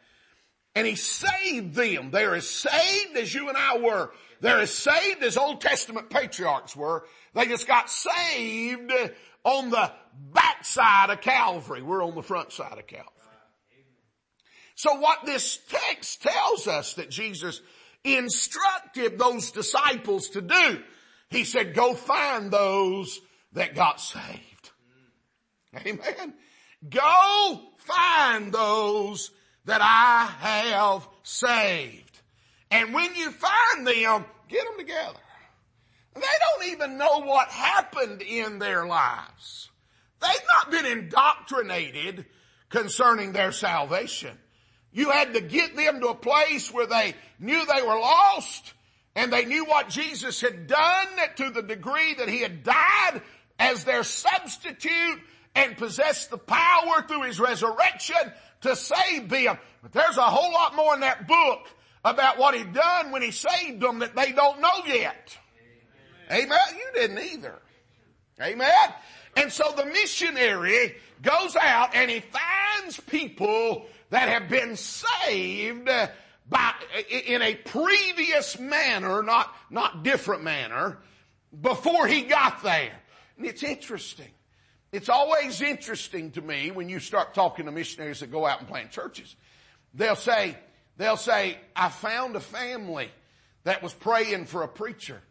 And he saved them. They're as saved as you and I were. They're as saved as Old Testament patriarchs were. They just got saved on the backside of Calvary. We're on the front side of Calvary. So what this text tells us that Jesus instructed those disciples to do, he said, go find those that got saved. Amen. Go find those that I have saved. And when you find them, get them together. They don't even know what happened in their lives. They've not been indoctrinated concerning their salvation. You had to get them to a place where they knew they were lost and they knew what Jesus had done to the degree that he had died as their substitute and possessed the power through his resurrection to save them. But there's a whole lot more in that book about what he done when he saved them that they don't know yet. Amen. Amen. You didn't either. Amen. And so the missionary goes out and he finds people that have been saved uh, by, in a previous manner, not, not different manner, before he got there. And it's interesting. It's always interesting to me when you start talking to missionaries that go out and plant churches. They'll say, they'll say, I found a family that was praying for a preacher.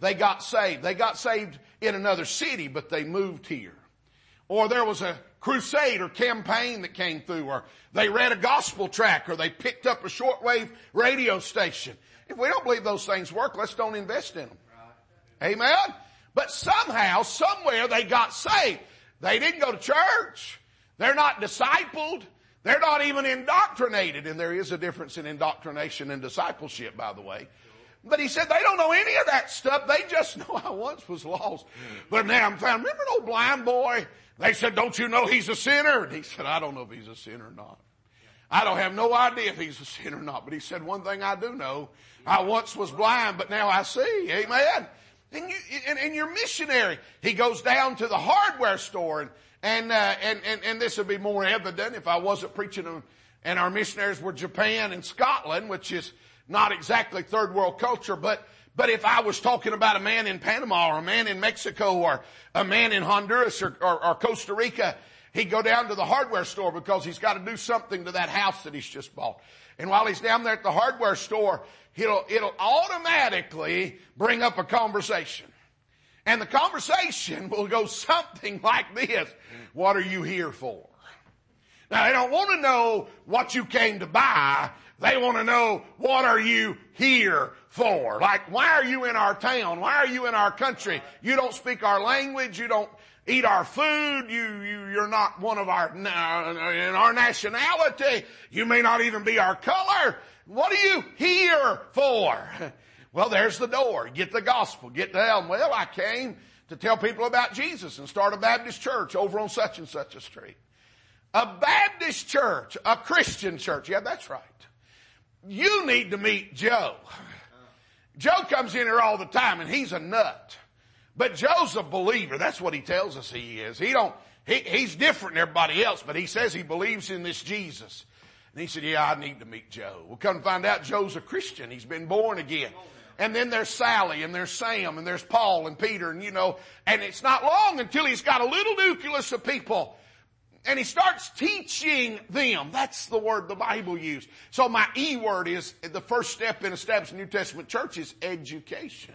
They got saved. They got saved in another city, but they moved here. Or there was a crusade or campaign that came through, or they read a gospel track, or they picked up a shortwave radio station. If we don't believe those things work, let's don't invest in them. Amen? But somehow, somewhere they got saved. They didn't go to church. They're not discipled. They're not even indoctrinated. And there is a difference in indoctrination and discipleship, by the way. But he said they don't know any of that stuff. They just know I once was lost. But now I'm found. Remember an old blind boy? They said, don't you know he's a sinner? And he said, I don't know if he's a sinner or not. I don't have no idea if he's a sinner or not. But he said, one thing I do know. I once was blind, but now I see. Amen. And, you, and, and you're missionary. He goes down to the hardware store and, and, uh, and, and, and this would be more evident if I wasn't preaching and our missionaries were Japan and Scotland, which is not exactly third world culture, but, but if I was talking about a man in Panama or a man in Mexico or a man in Honduras or, or, or Costa Rica, he'd go down to the hardware store because he's got to do something to that house that he's just bought. And while he's down there at the hardware store, it'll, it'll automatically bring up a conversation. And the conversation will go something like this. What are you here for? Now they don't want to know what you came to buy. They want to know what are you here for? Like, why are you in our town? Why are you in our country? You don't speak our language. You don't eat our food. You, you, you're not one of our, uh, in our nationality. You may not even be our color. What are you here for? Well, there's the door. Get the gospel. Get down. Well, I came to tell people about Jesus and start a Baptist church over on such and such a street. A Baptist church, a Christian church. Yeah, that's right. You need to meet Joe. Joe comes in here all the time and he's a nut. But Joe's a believer. That's what he tells us he is. He don't, he, he's different than everybody else, but he says he believes in this Jesus. And he said, yeah, I need to meet Joe. We'll come find out Joe's a Christian. He's been born again. And then there's Sally and there's Sam and there's Paul and Peter and you know, and it's not long until he's got a little nucleus of people and he starts teaching them. That's the word the Bible used. So my E word is the first step in establishing New Testament church is education.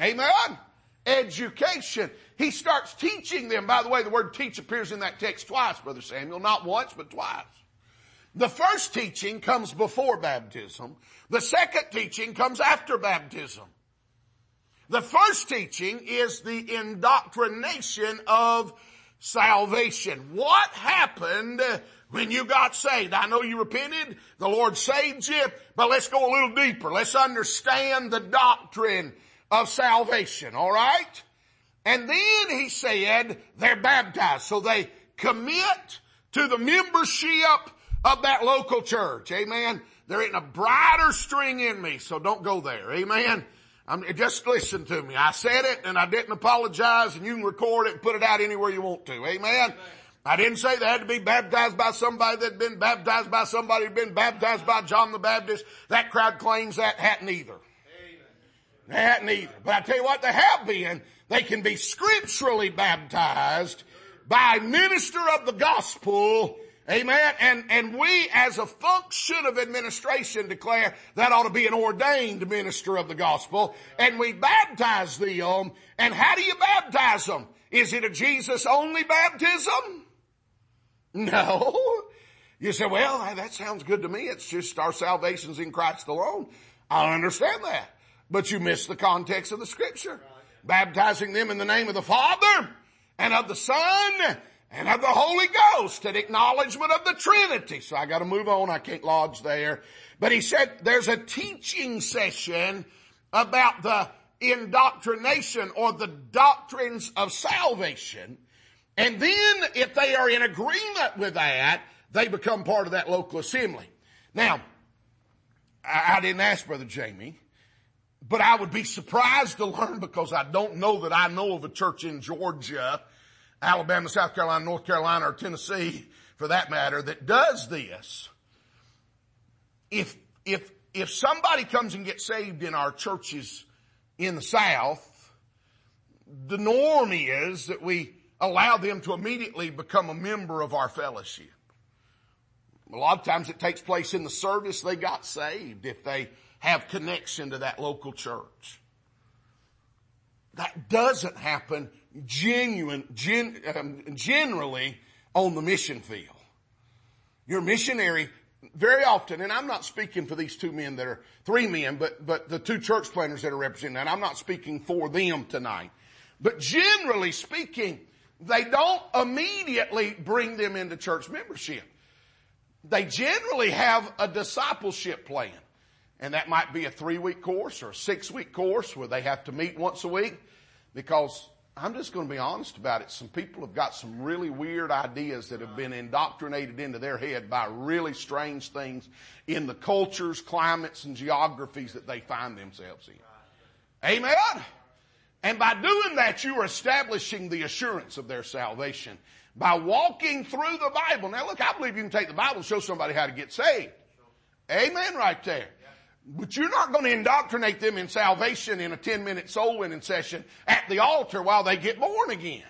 Amen. Education. He starts teaching them. By the way, the word teach appears in that text twice, Brother Samuel. Not once, but twice. The first teaching comes before baptism. The second teaching comes after baptism. The first teaching is the indoctrination of salvation. What happened when you got saved? I know you repented. The Lord saved you, but let's go a little deeper. Let's understand the doctrine of salvation, alright? And then he said they're baptized. So they commit to the membership of that local church. Amen. There ain't a brighter string in me, so don't go there. Amen. I'm, just listen to me. I said it and I didn't apologize and you can record it and put it out anywhere you want to. Amen. Amen. I didn't say they had to be baptized by somebody that had been baptized by somebody who'd been baptized by John the Baptist. That crowd claims that hadn't either. They hadn't either. But I tell you what, they have been. They can be scripturally baptized by minister of the gospel Amen. And, and we as a function of administration declare that ought to be an ordained minister of the gospel. And we baptize them. And how do you baptize them? Is it a Jesus only baptism? No. You say, well, that sounds good to me. It's just our salvation's in Christ alone. I understand that. But you miss the context of the scripture. Baptizing them in the name of the Father and of the Son and of the Holy Ghost, an acknowledgement of the Trinity. So I gotta move on, I can't lodge there. But he said there's a teaching session about the indoctrination or the doctrines of salvation. And then if they are in agreement with that, they become part of that local assembly. Now, I, I didn't ask Brother Jamie, but I would be surprised to learn because I don't know that I know of a church in Georgia Alabama, South Carolina, North Carolina, or Tennessee, for that matter, that does this. If, if, if somebody comes and gets saved in our churches in the South, the norm is that we allow them to immediately become a member of our fellowship. A lot of times it takes place in the service they got saved if they have connection to that local church. That doesn't happen genuine, gen, um, generally on the mission field. Your missionary very often, and I'm not speaking for these two men that are, three men, but, but the two church planners that are representing that, I'm not speaking for them tonight. But generally speaking, they don't immediately bring them into church membership. They generally have a discipleship plan. And that might be a three week course or a six week course where they have to meet once a week because I'm just going to be honest about it. Some people have got some really weird ideas that have been indoctrinated into their head by really strange things in the cultures, climates, and geographies that they find themselves in. Amen? And by doing that, you are establishing the assurance of their salvation by walking through the Bible. Now look, I believe you can take the Bible and show somebody how to get saved. Amen right there. But you're not going to indoctrinate them in salvation in a 10 minute soul winning session at the altar while they get born again.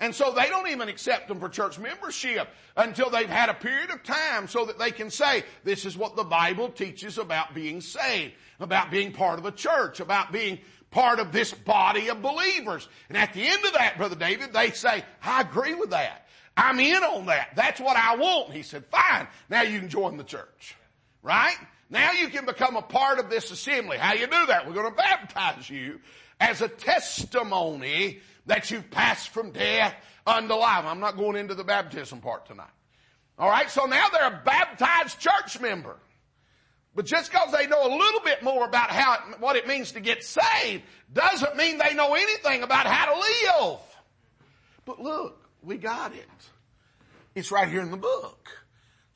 And so they don't even accept them for church membership until they've had a period of time so that they can say, this is what the Bible teaches about being saved, about being part of a church, about being part of this body of believers. And at the end of that, Brother David, they say, I agree with that. I'm in on that. That's what I want. He said, fine. Now you can join the church. Right? Now you can become a part of this assembly. How you do that? We're going to baptize you as a testimony that you've passed from death unto life. I'm not going into the baptism part tonight. All right, so now they're a baptized church member. But just because they know a little bit more about how it, what it means to get saved doesn't mean they know anything about how to live. But look, we got it. It's right here in the book.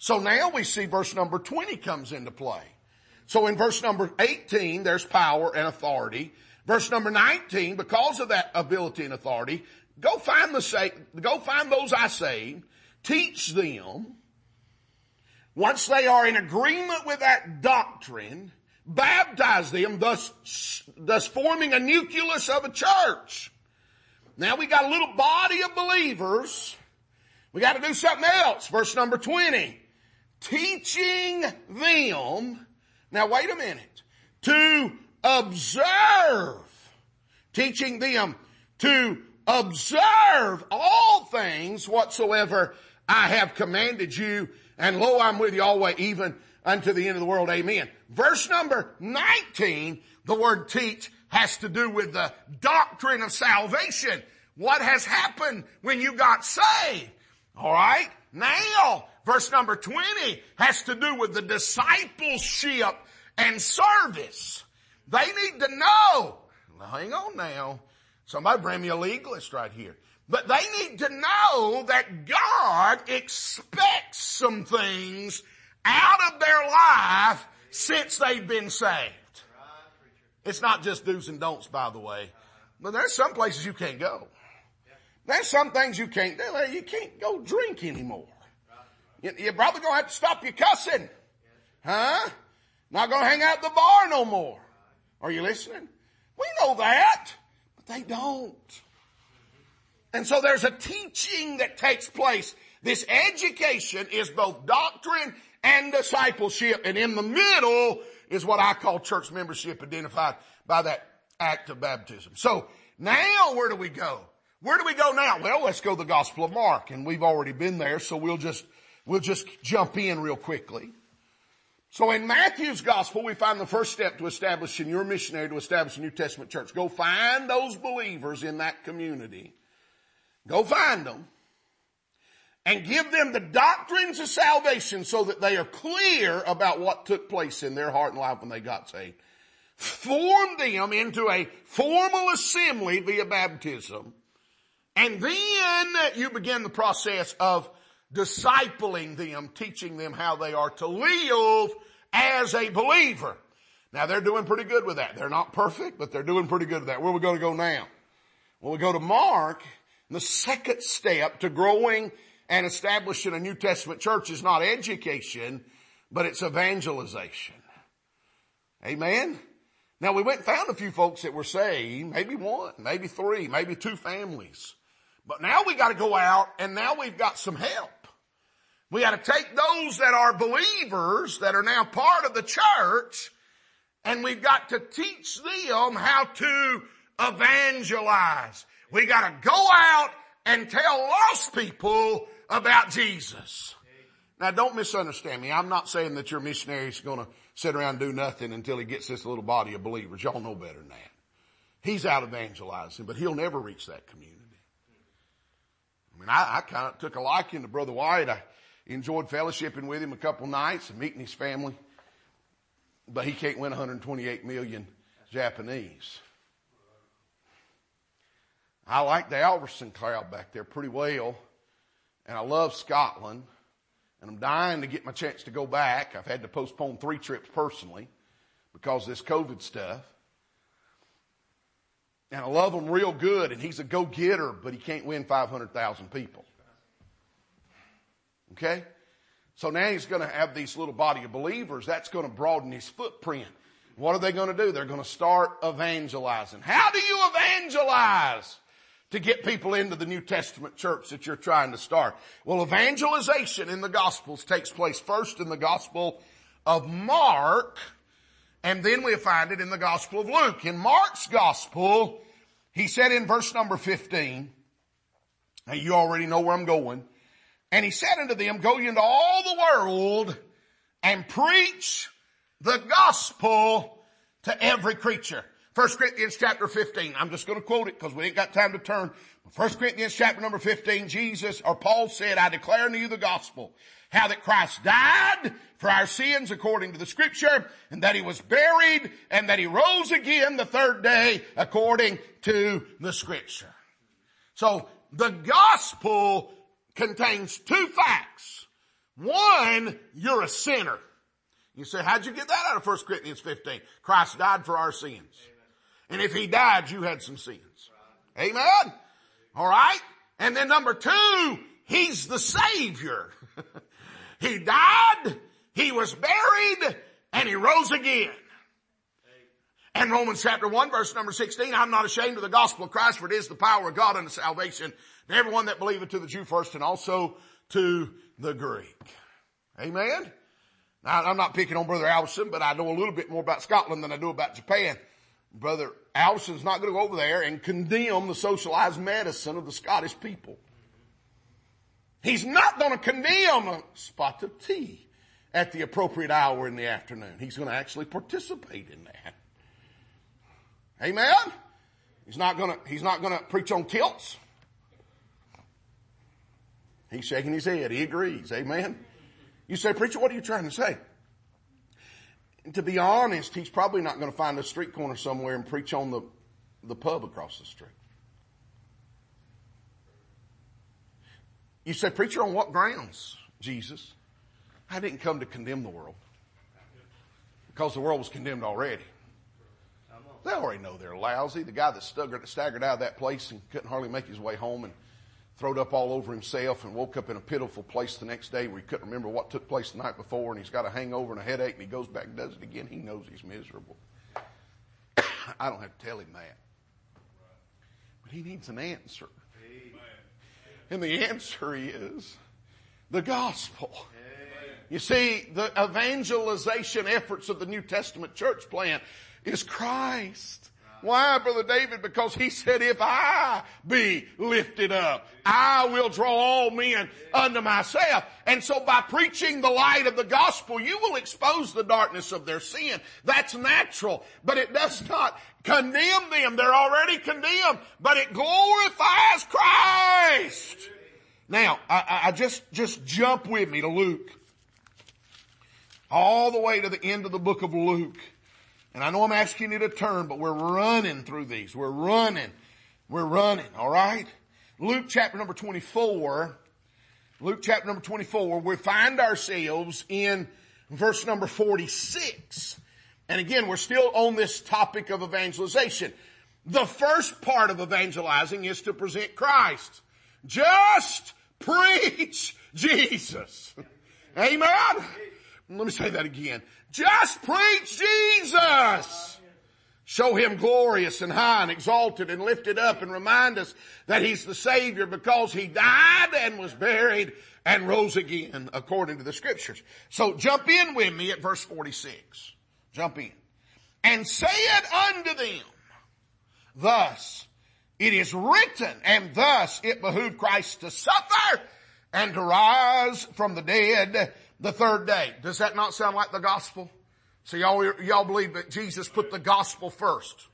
So now we see verse number 20 comes into play. So in verse number 18, there's power and authority. Verse number 19, because of that ability and authority, go find the say, go find those I say, teach them. Once they are in agreement with that doctrine, baptize them, thus, thus forming a nucleus of a church. Now we got a little body of believers. We got to do something else. Verse number 20 teaching them, now wait a minute, to observe, teaching them to observe all things whatsoever I have commanded you, and lo, I'm with you always, even unto the end of the world. Amen. Verse number 19, the word teach has to do with the doctrine of salvation. What has happened when you got saved? Alright? Now, verse number 20 has to do with the discipleship and service. They need to know. Now, hang on now. Somebody bring me a legalist right here. But they need to know that God expects some things out of their life since they've been saved. It's not just do's and don'ts, by the way. But there's some places you can't go. There's some things you can't do. You can't go drink anymore. You're probably going to have to stop your cussing. Huh? Not going to hang out the bar no more. Are you listening? We know that, but they don't. And so there's a teaching that takes place. This education is both doctrine and discipleship. And in the middle is what I call church membership identified by that act of baptism. So now where do we go? Where do we go now? Well, let's go to the Gospel of Mark and we've already been there. So we'll just We'll just jump in real quickly. So in Matthew's gospel, we find the first step to establishing your missionary to establish a New Testament church. Go find those believers in that community. Go find them and give them the doctrines of salvation so that they are clear about what took place in their heart and life when they got saved. Form them into a formal assembly via baptism. And then you begin the process of discipling them, teaching them how they are to live as a believer. Now they're doing pretty good with that. They're not perfect, but they're doing pretty good with that. Where are we going to go now? Well, we go to Mark. The second step to growing and establishing a New Testament church is not education, but it's evangelization. Amen? Now we went and found a few folks that were saved, maybe one, maybe three, maybe two families. But now we gotta go out and now we've got some help. We got to take those that are believers that are now part of the church and we've got to teach them how to evangelize. We got to go out and tell lost people about Jesus. Now don't misunderstand me. I'm not saying that your missionary is going to sit around and do nothing until he gets this little body of believers. Y'all know better than that. He's out evangelizing, but he'll never reach that community. I mean, I, I kind of took a liking to Brother White. I enjoyed fellowshipping with him a couple nights and meeting his family, but he can't win 128 million Japanese. I like the Alverson crowd back there pretty well, and I love Scotland, and I'm dying to get my chance to go back. I've had to postpone three trips personally because of this COVID stuff. And I love him real good, and he's a go-getter, but he can't win 500,000 people. Okay? So now he's going to have these little body of believers. That's going to broaden his footprint. What are they going to do? They're going to start evangelizing. How do you evangelize? to get people into the New Testament church that you're trying to start? Well, evangelization in the Gospels takes place first in the Gospel of Mark, and then we find it in the Gospel of Luke. In Mark's Gospel, he said in verse number 15, and you already know where I'm going, and he said unto them, go ye into all the world and preach the gospel to every creature. 1 Corinthians chapter 15. I'm just going to quote it because we ain't got time to turn. 1 Corinthians chapter number 15, Jesus or Paul said, I declare unto you the gospel, how that Christ died for our sins according to the scripture, and that he was buried, and that he rose again the third day according to the scripture. So the gospel contains two facts. One, you're a sinner. You say, how'd you get that out of 1 Corinthians 15? Christ died for our sins. And if he died, you had some sins. Amen? Alright? And then number two, he's the Savior. he died, he was buried, and he rose again. And Romans chapter 1 verse number 16, I'm not ashamed of the gospel of Christ for it is the power of God unto salvation everyone that believeth to the Jew first and also to the Greek. Amen? Now I'm not picking on Brother Allison, but I know a little bit more about Scotland than I do about Japan. Brother Allison's not going to go over there and condemn the socialized medicine of the Scottish people. He's not going to condemn a spot of tea at the appropriate hour in the afternoon. He's going to actually participate in that. Amen? He's not going to, he's not going to preach on kilts. He's shaking his head. He agrees. Amen? You say, preacher, what are you trying to say? And to be honest, he's probably not going to find a street corner somewhere and preach on the, the pub across the street. You say, preacher, on what grounds, Jesus? I didn't come to condemn the world. Because the world was condemned already. They already know they're lousy. The guy that staggered, staggered out of that place and couldn't hardly make his way home and throwed up all over himself and woke up in a pitiful place the next day where he couldn't remember what took place the night before and he's got a hangover and a headache and he goes back and does it again. He knows he's miserable. I don't have to tell him that. But he needs an answer. And the answer is the gospel. You see, the evangelization efforts of the New Testament church plan is Christ. Why, Brother David? Because he said, if I be lifted up, I will draw all men unto myself. And so by preaching the light of the gospel, you will expose the darkness of their sin. That's natural, but it does not condemn them. They're already condemned, but it glorifies Christ. Now, I, I just, just jump with me to Luke. All the way to the end of the book of Luke. And I know I'm asking you to turn, but we're running through these. We're running. We're running, alright? Luke chapter number 24. Luke chapter number 24, we find ourselves in verse number 46. And again, we're still on this topic of evangelization. The first part of evangelizing is to present Christ. Just preach Jesus. Amen? Let me say that again. Just preach Jesus. Show him glorious and high and exalted and lifted up and remind us that he's the Savior because he died and was buried and rose again according to the scriptures. So jump in with me at verse 46. Jump in. And say it unto them, thus it is written, and thus it behooved Christ to suffer and to rise from the dead the third day. Does that not sound like the gospel? So y'all, y'all believe that Jesus put the gospel first.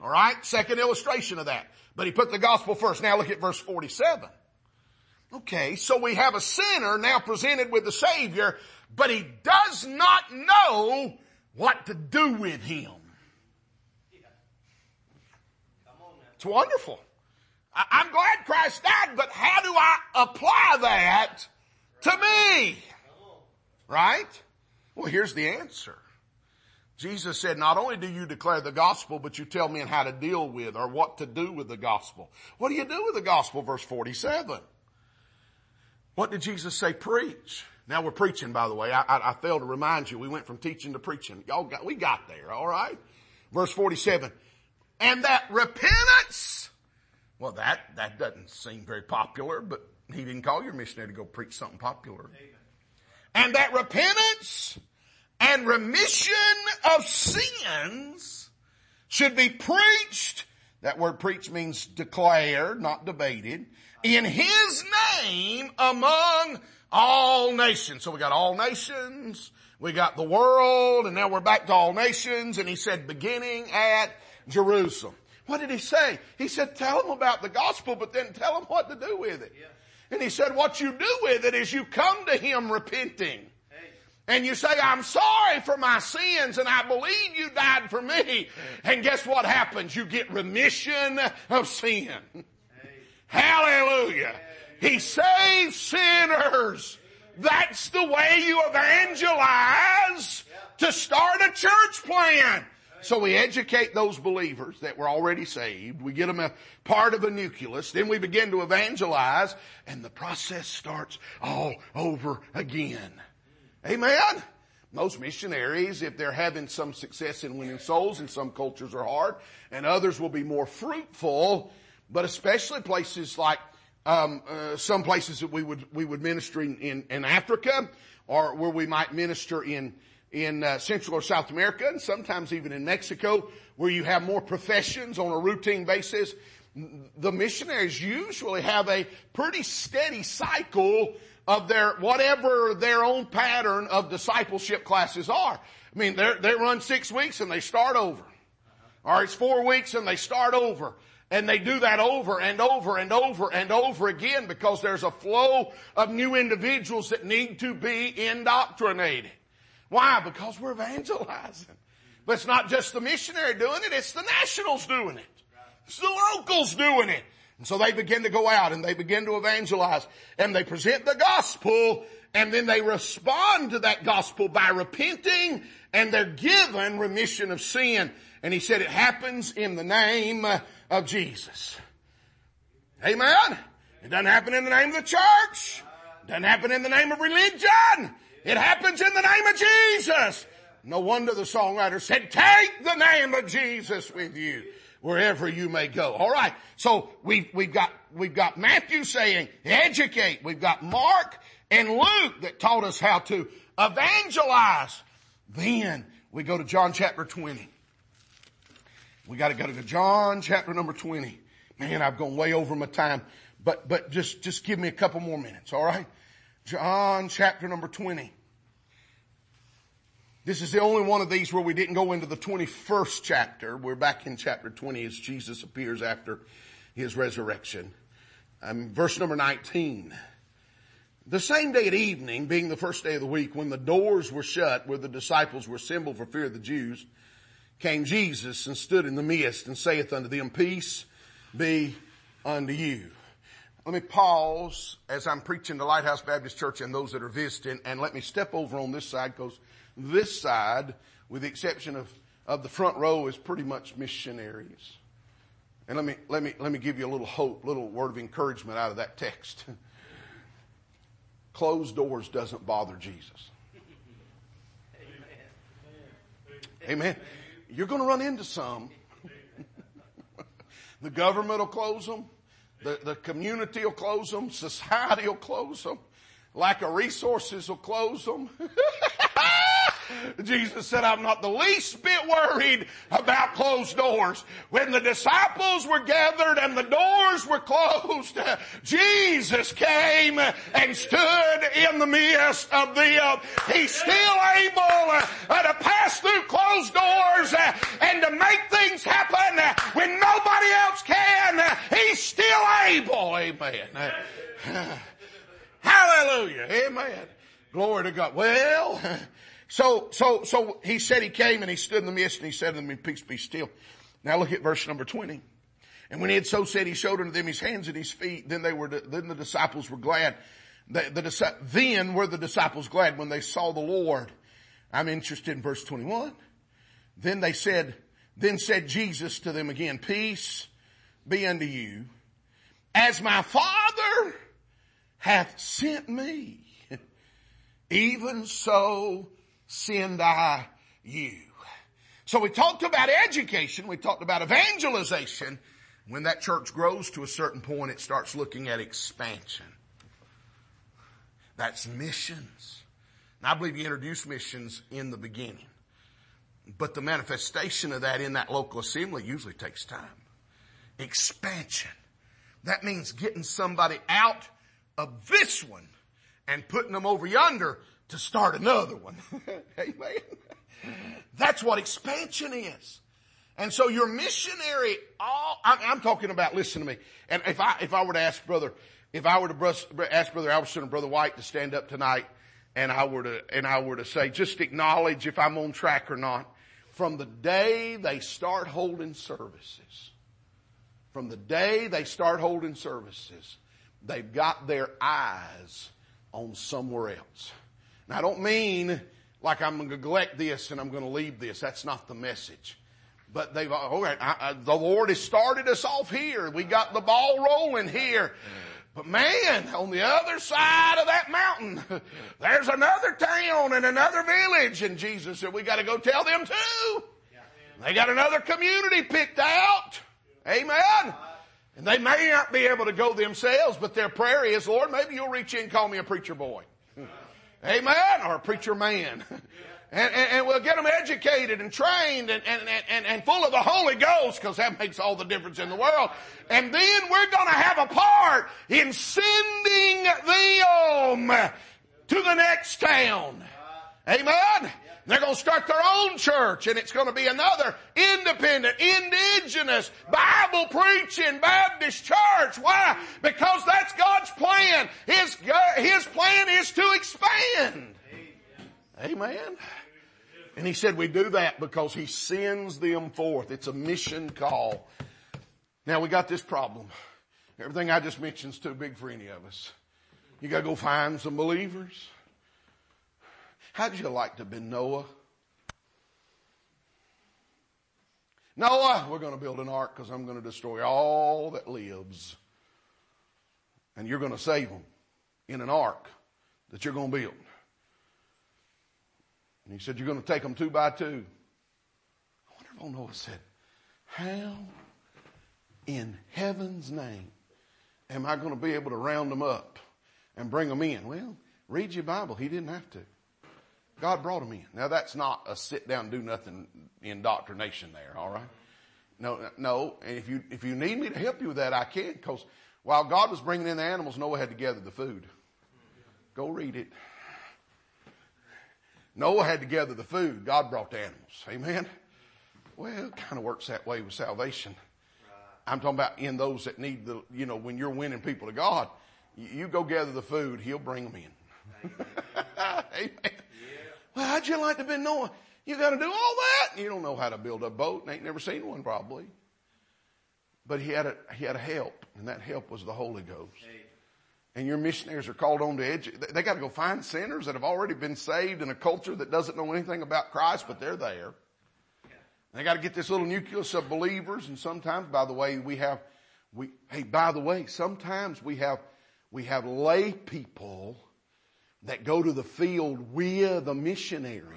Alright? Second illustration of that. But he put the gospel first. Now look at verse 47. Okay, so we have a sinner now presented with the Savior, but he does not know what to do with him. It's wonderful. I, am glad Christ died, but how do I apply that to me? Right? Well, here's the answer. Jesus said, not only do you declare the gospel, but you tell men how to deal with or what to do with the gospel. What do you do with the gospel? Verse 47. What did Jesus say? Preach. Now we're preaching, by the way. I, I, I failed to remind you. We went from teaching to preaching. Y'all got, we got there, alright? Verse 47. And that repentance, well that, that doesn't seem very popular, but he didn't call your missionary to go preach something popular. Amen. And that repentance and remission of sins should be preached. That word preach means declared, not debated. In His name among all nations. So we got all nations, we got the world, and now we're back to all nations, and He said beginning at Jerusalem. What did He say? He said tell them about the gospel, but then tell them what to do with it. Yeah. And He said what you do with it is you come to Him repenting and you say, I'm sorry for my sins and I believe you died for me. And guess what happens? You get remission of sin. Hallelujah. He saves sinners. That's the way you evangelize to start a church plan. So we educate those believers that were already saved. We get them a part of a nucleus. Then we begin to evangelize and the process starts all over again. Amen? Most missionaries, if they're having some success in winning souls, in some cultures are hard, and others will be more fruitful, but especially places like um, uh, some places that we would we would minister in, in, in Africa, or where we might minister in in uh, Central or South America, and sometimes even in Mexico, where you have more professions on a routine basis. The missionaries usually have a pretty steady cycle of their, whatever their own pattern of discipleship classes are. I mean, they they run six weeks and they start over. Or it's four weeks and they start over. And they do that over and over and over and over again because there's a flow of new individuals that need to be indoctrinated. Why? Because we're evangelizing. But it's not just the missionary doing it, it's the nationals doing it. It's the locals doing it. And so they begin to go out and they begin to evangelize and they present the gospel and then they respond to that gospel by repenting and they're given remission of sin. And he said it happens in the name of Jesus. Amen. It doesn't happen in the name of the church. It doesn't happen in the name of religion. It happens in the name of Jesus. No wonder the songwriter said, take the name of Jesus with you wherever you may go. All right. So we've, we've got, we've got Matthew saying educate. We've got Mark and Luke that taught us how to evangelize. Then we go to John chapter 20. We got to go to John chapter number 20. Man, I've gone way over my time, but, but just, just give me a couple more minutes. All right. John chapter number 20. This is the only one of these where we didn't go into the 21st chapter. We're back in chapter 20 as Jesus appears after his resurrection. Um, verse number 19. The same day at evening, being the first day of the week, when the doors were shut where the disciples were assembled for fear of the Jews, came Jesus and stood in the midst and saith unto them, Peace be unto you. Let me pause as I'm preaching to Lighthouse Baptist Church and those that are visiting and let me step over on this side because this side, with the exception of, of the front row, is pretty much missionaries. And let me, let me, let me give you a little hope, little word of encouragement out of that text. Closed doors doesn't bother Jesus. Amen. Amen. You're going to run into some. the government will close them. The, the community will close them. Society will close them. Lack of resources will close them. Jesus said, I'm not the least bit worried about closed doors. When the disciples were gathered and the doors were closed, Jesus came and stood in the midst of them. He's still able uh, to pass through closed doors uh, and to make things happen when nobody else can. He's still able. Amen. Hallelujah. Amen. Glory to God. Well, so, so, so he said he came and he stood in the midst and he said to them, peace be still. Now look at verse number 20. And when he had so said, he showed unto them his hands and his feet. Then they were, then the disciples were glad. The, the, then were the disciples glad when they saw the Lord. I'm interested in verse 21. Then they said, then said Jesus to them again, peace be unto you. As my Father hath sent me, even so send I you. So we talked about education, we talked about evangelization. When that church grows to a certain point, it starts looking at expansion. That's missions. And I believe you introduce missions in the beginning. But the manifestation of that in that local assembly usually takes time. Expansion. That means getting somebody out of this one and putting them over yonder to start another one. Amen. That's what expansion is. And so your missionary, all, I'm, talking about, listen to me. And if I, if I were to ask brother, if I were to ask brother Albertson and brother White to stand up tonight and I were to, and I were to say, just acknowledge if I'm on track or not, from the day they start holding services, from the day they start holding services, they've got their eyes on somewhere else. Now I don't mean like I'm going to neglect this and I'm going to leave this. That's not the message. But they've, oh, all right, I, I, the Lord has started us off here. We got the ball rolling here. But man, on the other side of that mountain, there's another town and another village. And Jesus said, we got to go tell them too. They got another community picked out. Amen. And they may not be able to go themselves, but their prayer is, Lord, maybe you'll reach in and call me a preacher boy. Amen. Or a preacher man. And, and, and, we'll get them educated and trained and, and, and, and full of the Holy Ghost because that makes all the difference in the world. And then we're going to have a part in sending them to the next town. Amen. They're going to start their own church and it's going to be another independent, indigenous, Bible preaching Baptist church. Why? Because that's God's plan. His, His plan is to expand. Amen. And he said we do that because he sends them forth. It's a mission call. Now we got this problem. Everything I just mentioned is too big for any of us. You gotta go find some believers. How'd you like to been Noah? Noah, we're going to build an ark because I'm going to destroy all that lives. And you're going to save them in an ark that you're going to build. And he said, You're going to take them two by two. I wonder if old Noah said, How in heaven's name am I going to be able to round them up and bring them in? Well, read your Bible. He didn't have to. God brought him in. Now that's not a sit down, do nothing indoctrination there, all right? No, no. And if you, if you need me to help you with that, I can, because while God was bringing in the animals, Noah had to gather the food. Go read it. Noah had to gather the food. God brought the animals. Amen. Well, it kind of works that way with salvation. I'm talking about in those that need the, you know, when you're winning people to God, you go gather the food, He'll bring them in. Amen. Well, how'd you like to be Noah? You got to do all that. You don't know how to build a boat and ain't never seen one probably. But he had a, he had a help and that help was the Holy Ghost. And your missionaries are called on to educate. They got to go find sinners that have already been saved in a culture that doesn't know anything about Christ, but they're there. They got to get this little nucleus of believers. And sometimes, by the way, we have, we, hey, by the way, sometimes we have, we have lay people that go to the field with a missionary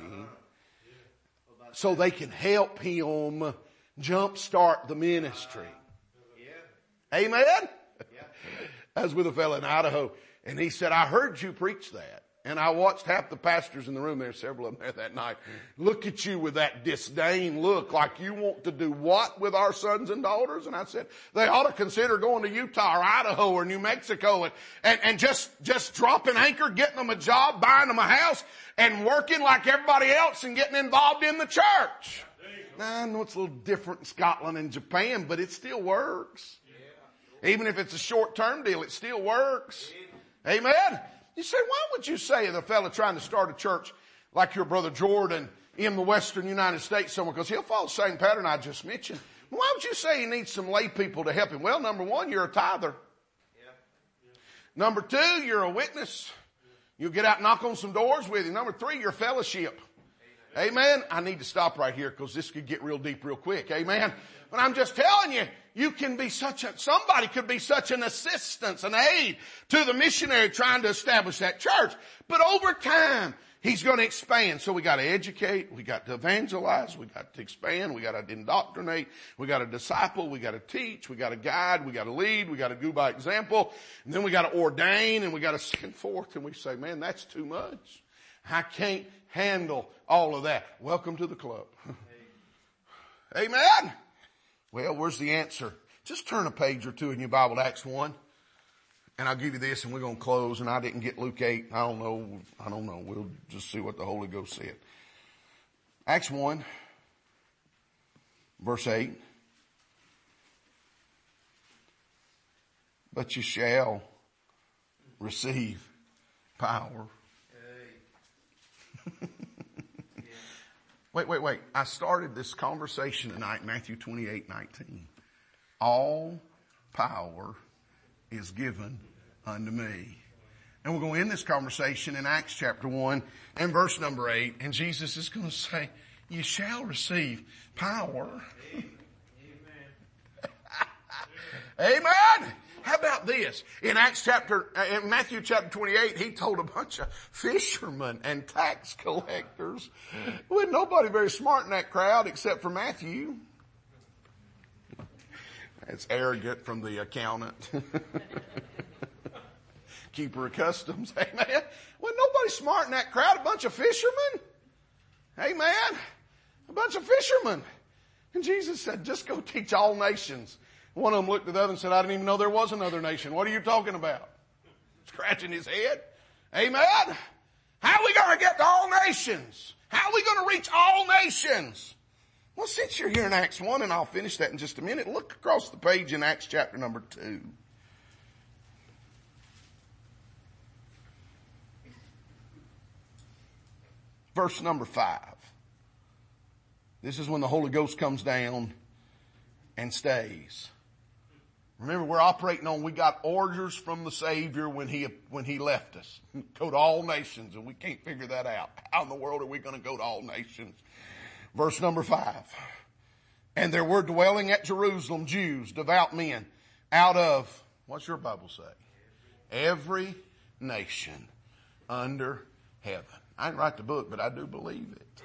so they can help him jumpstart the ministry. Amen? I was with a fellow in Idaho and he said, I heard you preach that. And I watched half the pastors in the room, there were several of them there that night, look at you with that disdain look like you want to do what with our sons and daughters? And I said, they ought to consider going to Utah or Idaho or New Mexico and, and, and just, just dropping anchor, getting them a job, buying them a house and working like everybody else and getting involved in the church. Now, I know it's a little different in Scotland and Japan, but it still works. Even if it's a short term deal, it still works. Amen. You say, why would you say the fellow trying to start a church like your brother Jordan in the western United States somewhere, because he'll follow the same pattern I just mentioned. Why would you say he needs some lay people to help him? Well, number one, you're a tither. Yeah. Number two, you're a witness. You'll get out and knock on some doors with him. Number three, your fellowship. Amen. I need to stop right here because this could get real deep real quick. Amen. But I'm just telling you, you can be such a, somebody could be such an assistance, an aid to the missionary trying to establish that church. But over time, he's going to expand. So we got to educate, we got to evangelize, we got to expand, we got to indoctrinate, we got to disciple, we got to teach, we got to guide, we got to lead, we got to do by example, and then we got to ordain and we got to send forth and we say, man, that's too much. I can't handle all of that. Welcome to the club. Amen. Well, where's the answer? Just turn a page or two in your Bible to Acts 1. And I'll give you this and we're going to close and I didn't get Luke 8. I don't know. I don't know. We'll just see what the Holy Ghost said. Acts 1, verse 8. But you shall receive power. Wait, wait, wait. I started this conversation tonight, Matthew 28, 19. All power is given unto me. And we're going to end this conversation in Acts chapter 1 and verse number 8. And Jesus is going to say, you shall receive power. Amen. How about this? In Acts chapter, uh, in Matthew chapter 28, he told a bunch of fishermen and tax collectors. Wasn't nobody very smart in that crowd except for Matthew. That's arrogant from the accountant. Keeper of customs. Amen. Wasn't nobody smart in that crowd. A bunch of fishermen. Amen. A bunch of fishermen. And Jesus said, just go teach all nations. One of them looked at the other and said, I didn't even know there was another nation. What are you talking about? Scratching his head. Amen. How are we going to get to all nations? How are we going to reach all nations? Well, since you're here in Acts 1, and I'll finish that in just a minute, look across the page in Acts chapter number 2. Verse number 5. This is when the Holy Ghost comes down and stays. Remember, we're operating on, we got orders from the Savior when He, when He left us. Go to all nations, and we can't figure that out. How in the world are we going to go to all nations? Verse number five. And there were dwelling at Jerusalem Jews, devout men, out of, what's your Bible say? Every nation under heaven. I didn't write the book, but I do believe it.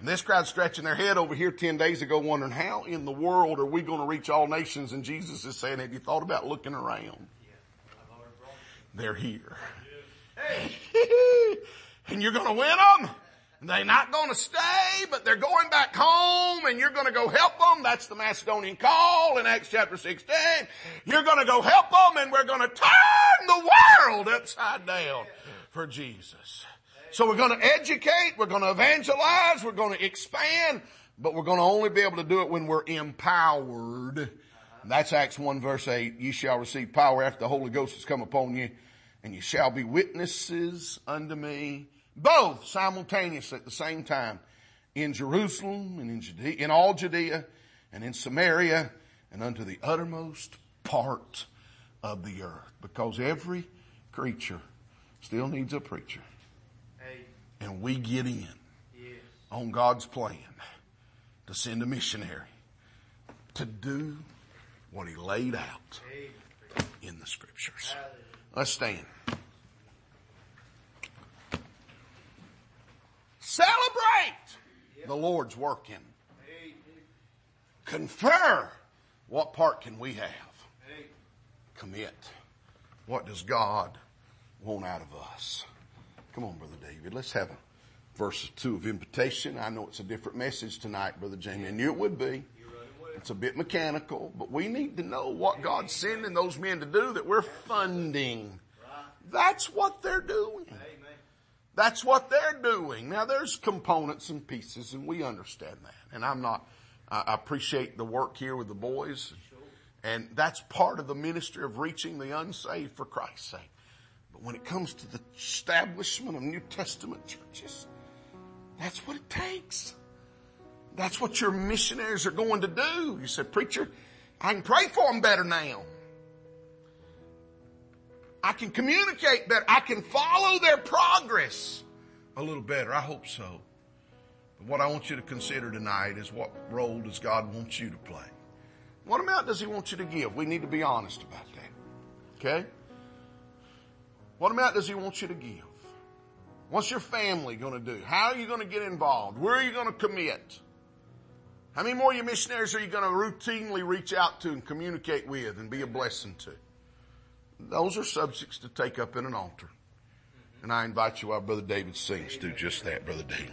And this crowd scratching their head over here 10 days ago wondering how in the world are we going to reach all nations? And Jesus is saying, have you thought about looking around? They're here. and you're going to win them. They're not going to stay, but they're going back home and you're going to go help them. That's the Macedonian call in Acts chapter 16. You're going to go help them and we're going to turn the world upside down for Jesus. So we're going to educate, we're going to evangelize, we're going to expand, but we're going to only be able to do it when we're empowered. That's Acts 1 verse 8. You shall receive power after the Holy Ghost has come upon you, and you shall be witnesses unto me, both simultaneously at the same time, in Jerusalem and in Judea, in all Judea and in Samaria and unto the uttermost part of the earth. Because every creature still needs a preacher and we get in yes. on God's plan to send a missionary to do what he laid out in the scriptures. Let's stand. Celebrate the Lord's working. Confer. What part can we have? Commit. What does God want out of us? Come on, Brother David. Let's have a verse or two of invitation. I know it's a different message tonight, Brother Jamie. I knew it would be. It's a bit mechanical, but we need to know what God's sending those men to do that we're funding. That's what they're doing. That's what they're doing. Now there's components and pieces and we understand that. And I'm not, I appreciate the work here with the boys. And that's part of the ministry of reaching the unsaved for Christ's sake. But when it comes to the establishment of New Testament churches, that's what it takes. That's what your missionaries are going to do. You said, preacher, I can pray for them better now. I can communicate better. I can follow their progress a little better. I hope so. But what I want you to consider tonight is what role does God want you to play? What amount does He want you to give? We need to be honest about that. Okay? What amount does He want you to give? What's your family going to do? How are you going to get involved? Where are you going to commit? How many more of you missionaries are you going to routinely reach out to and communicate with and be a blessing to? Those are subjects to take up in an altar. And I invite you while Brother David sings, do just that, Brother David.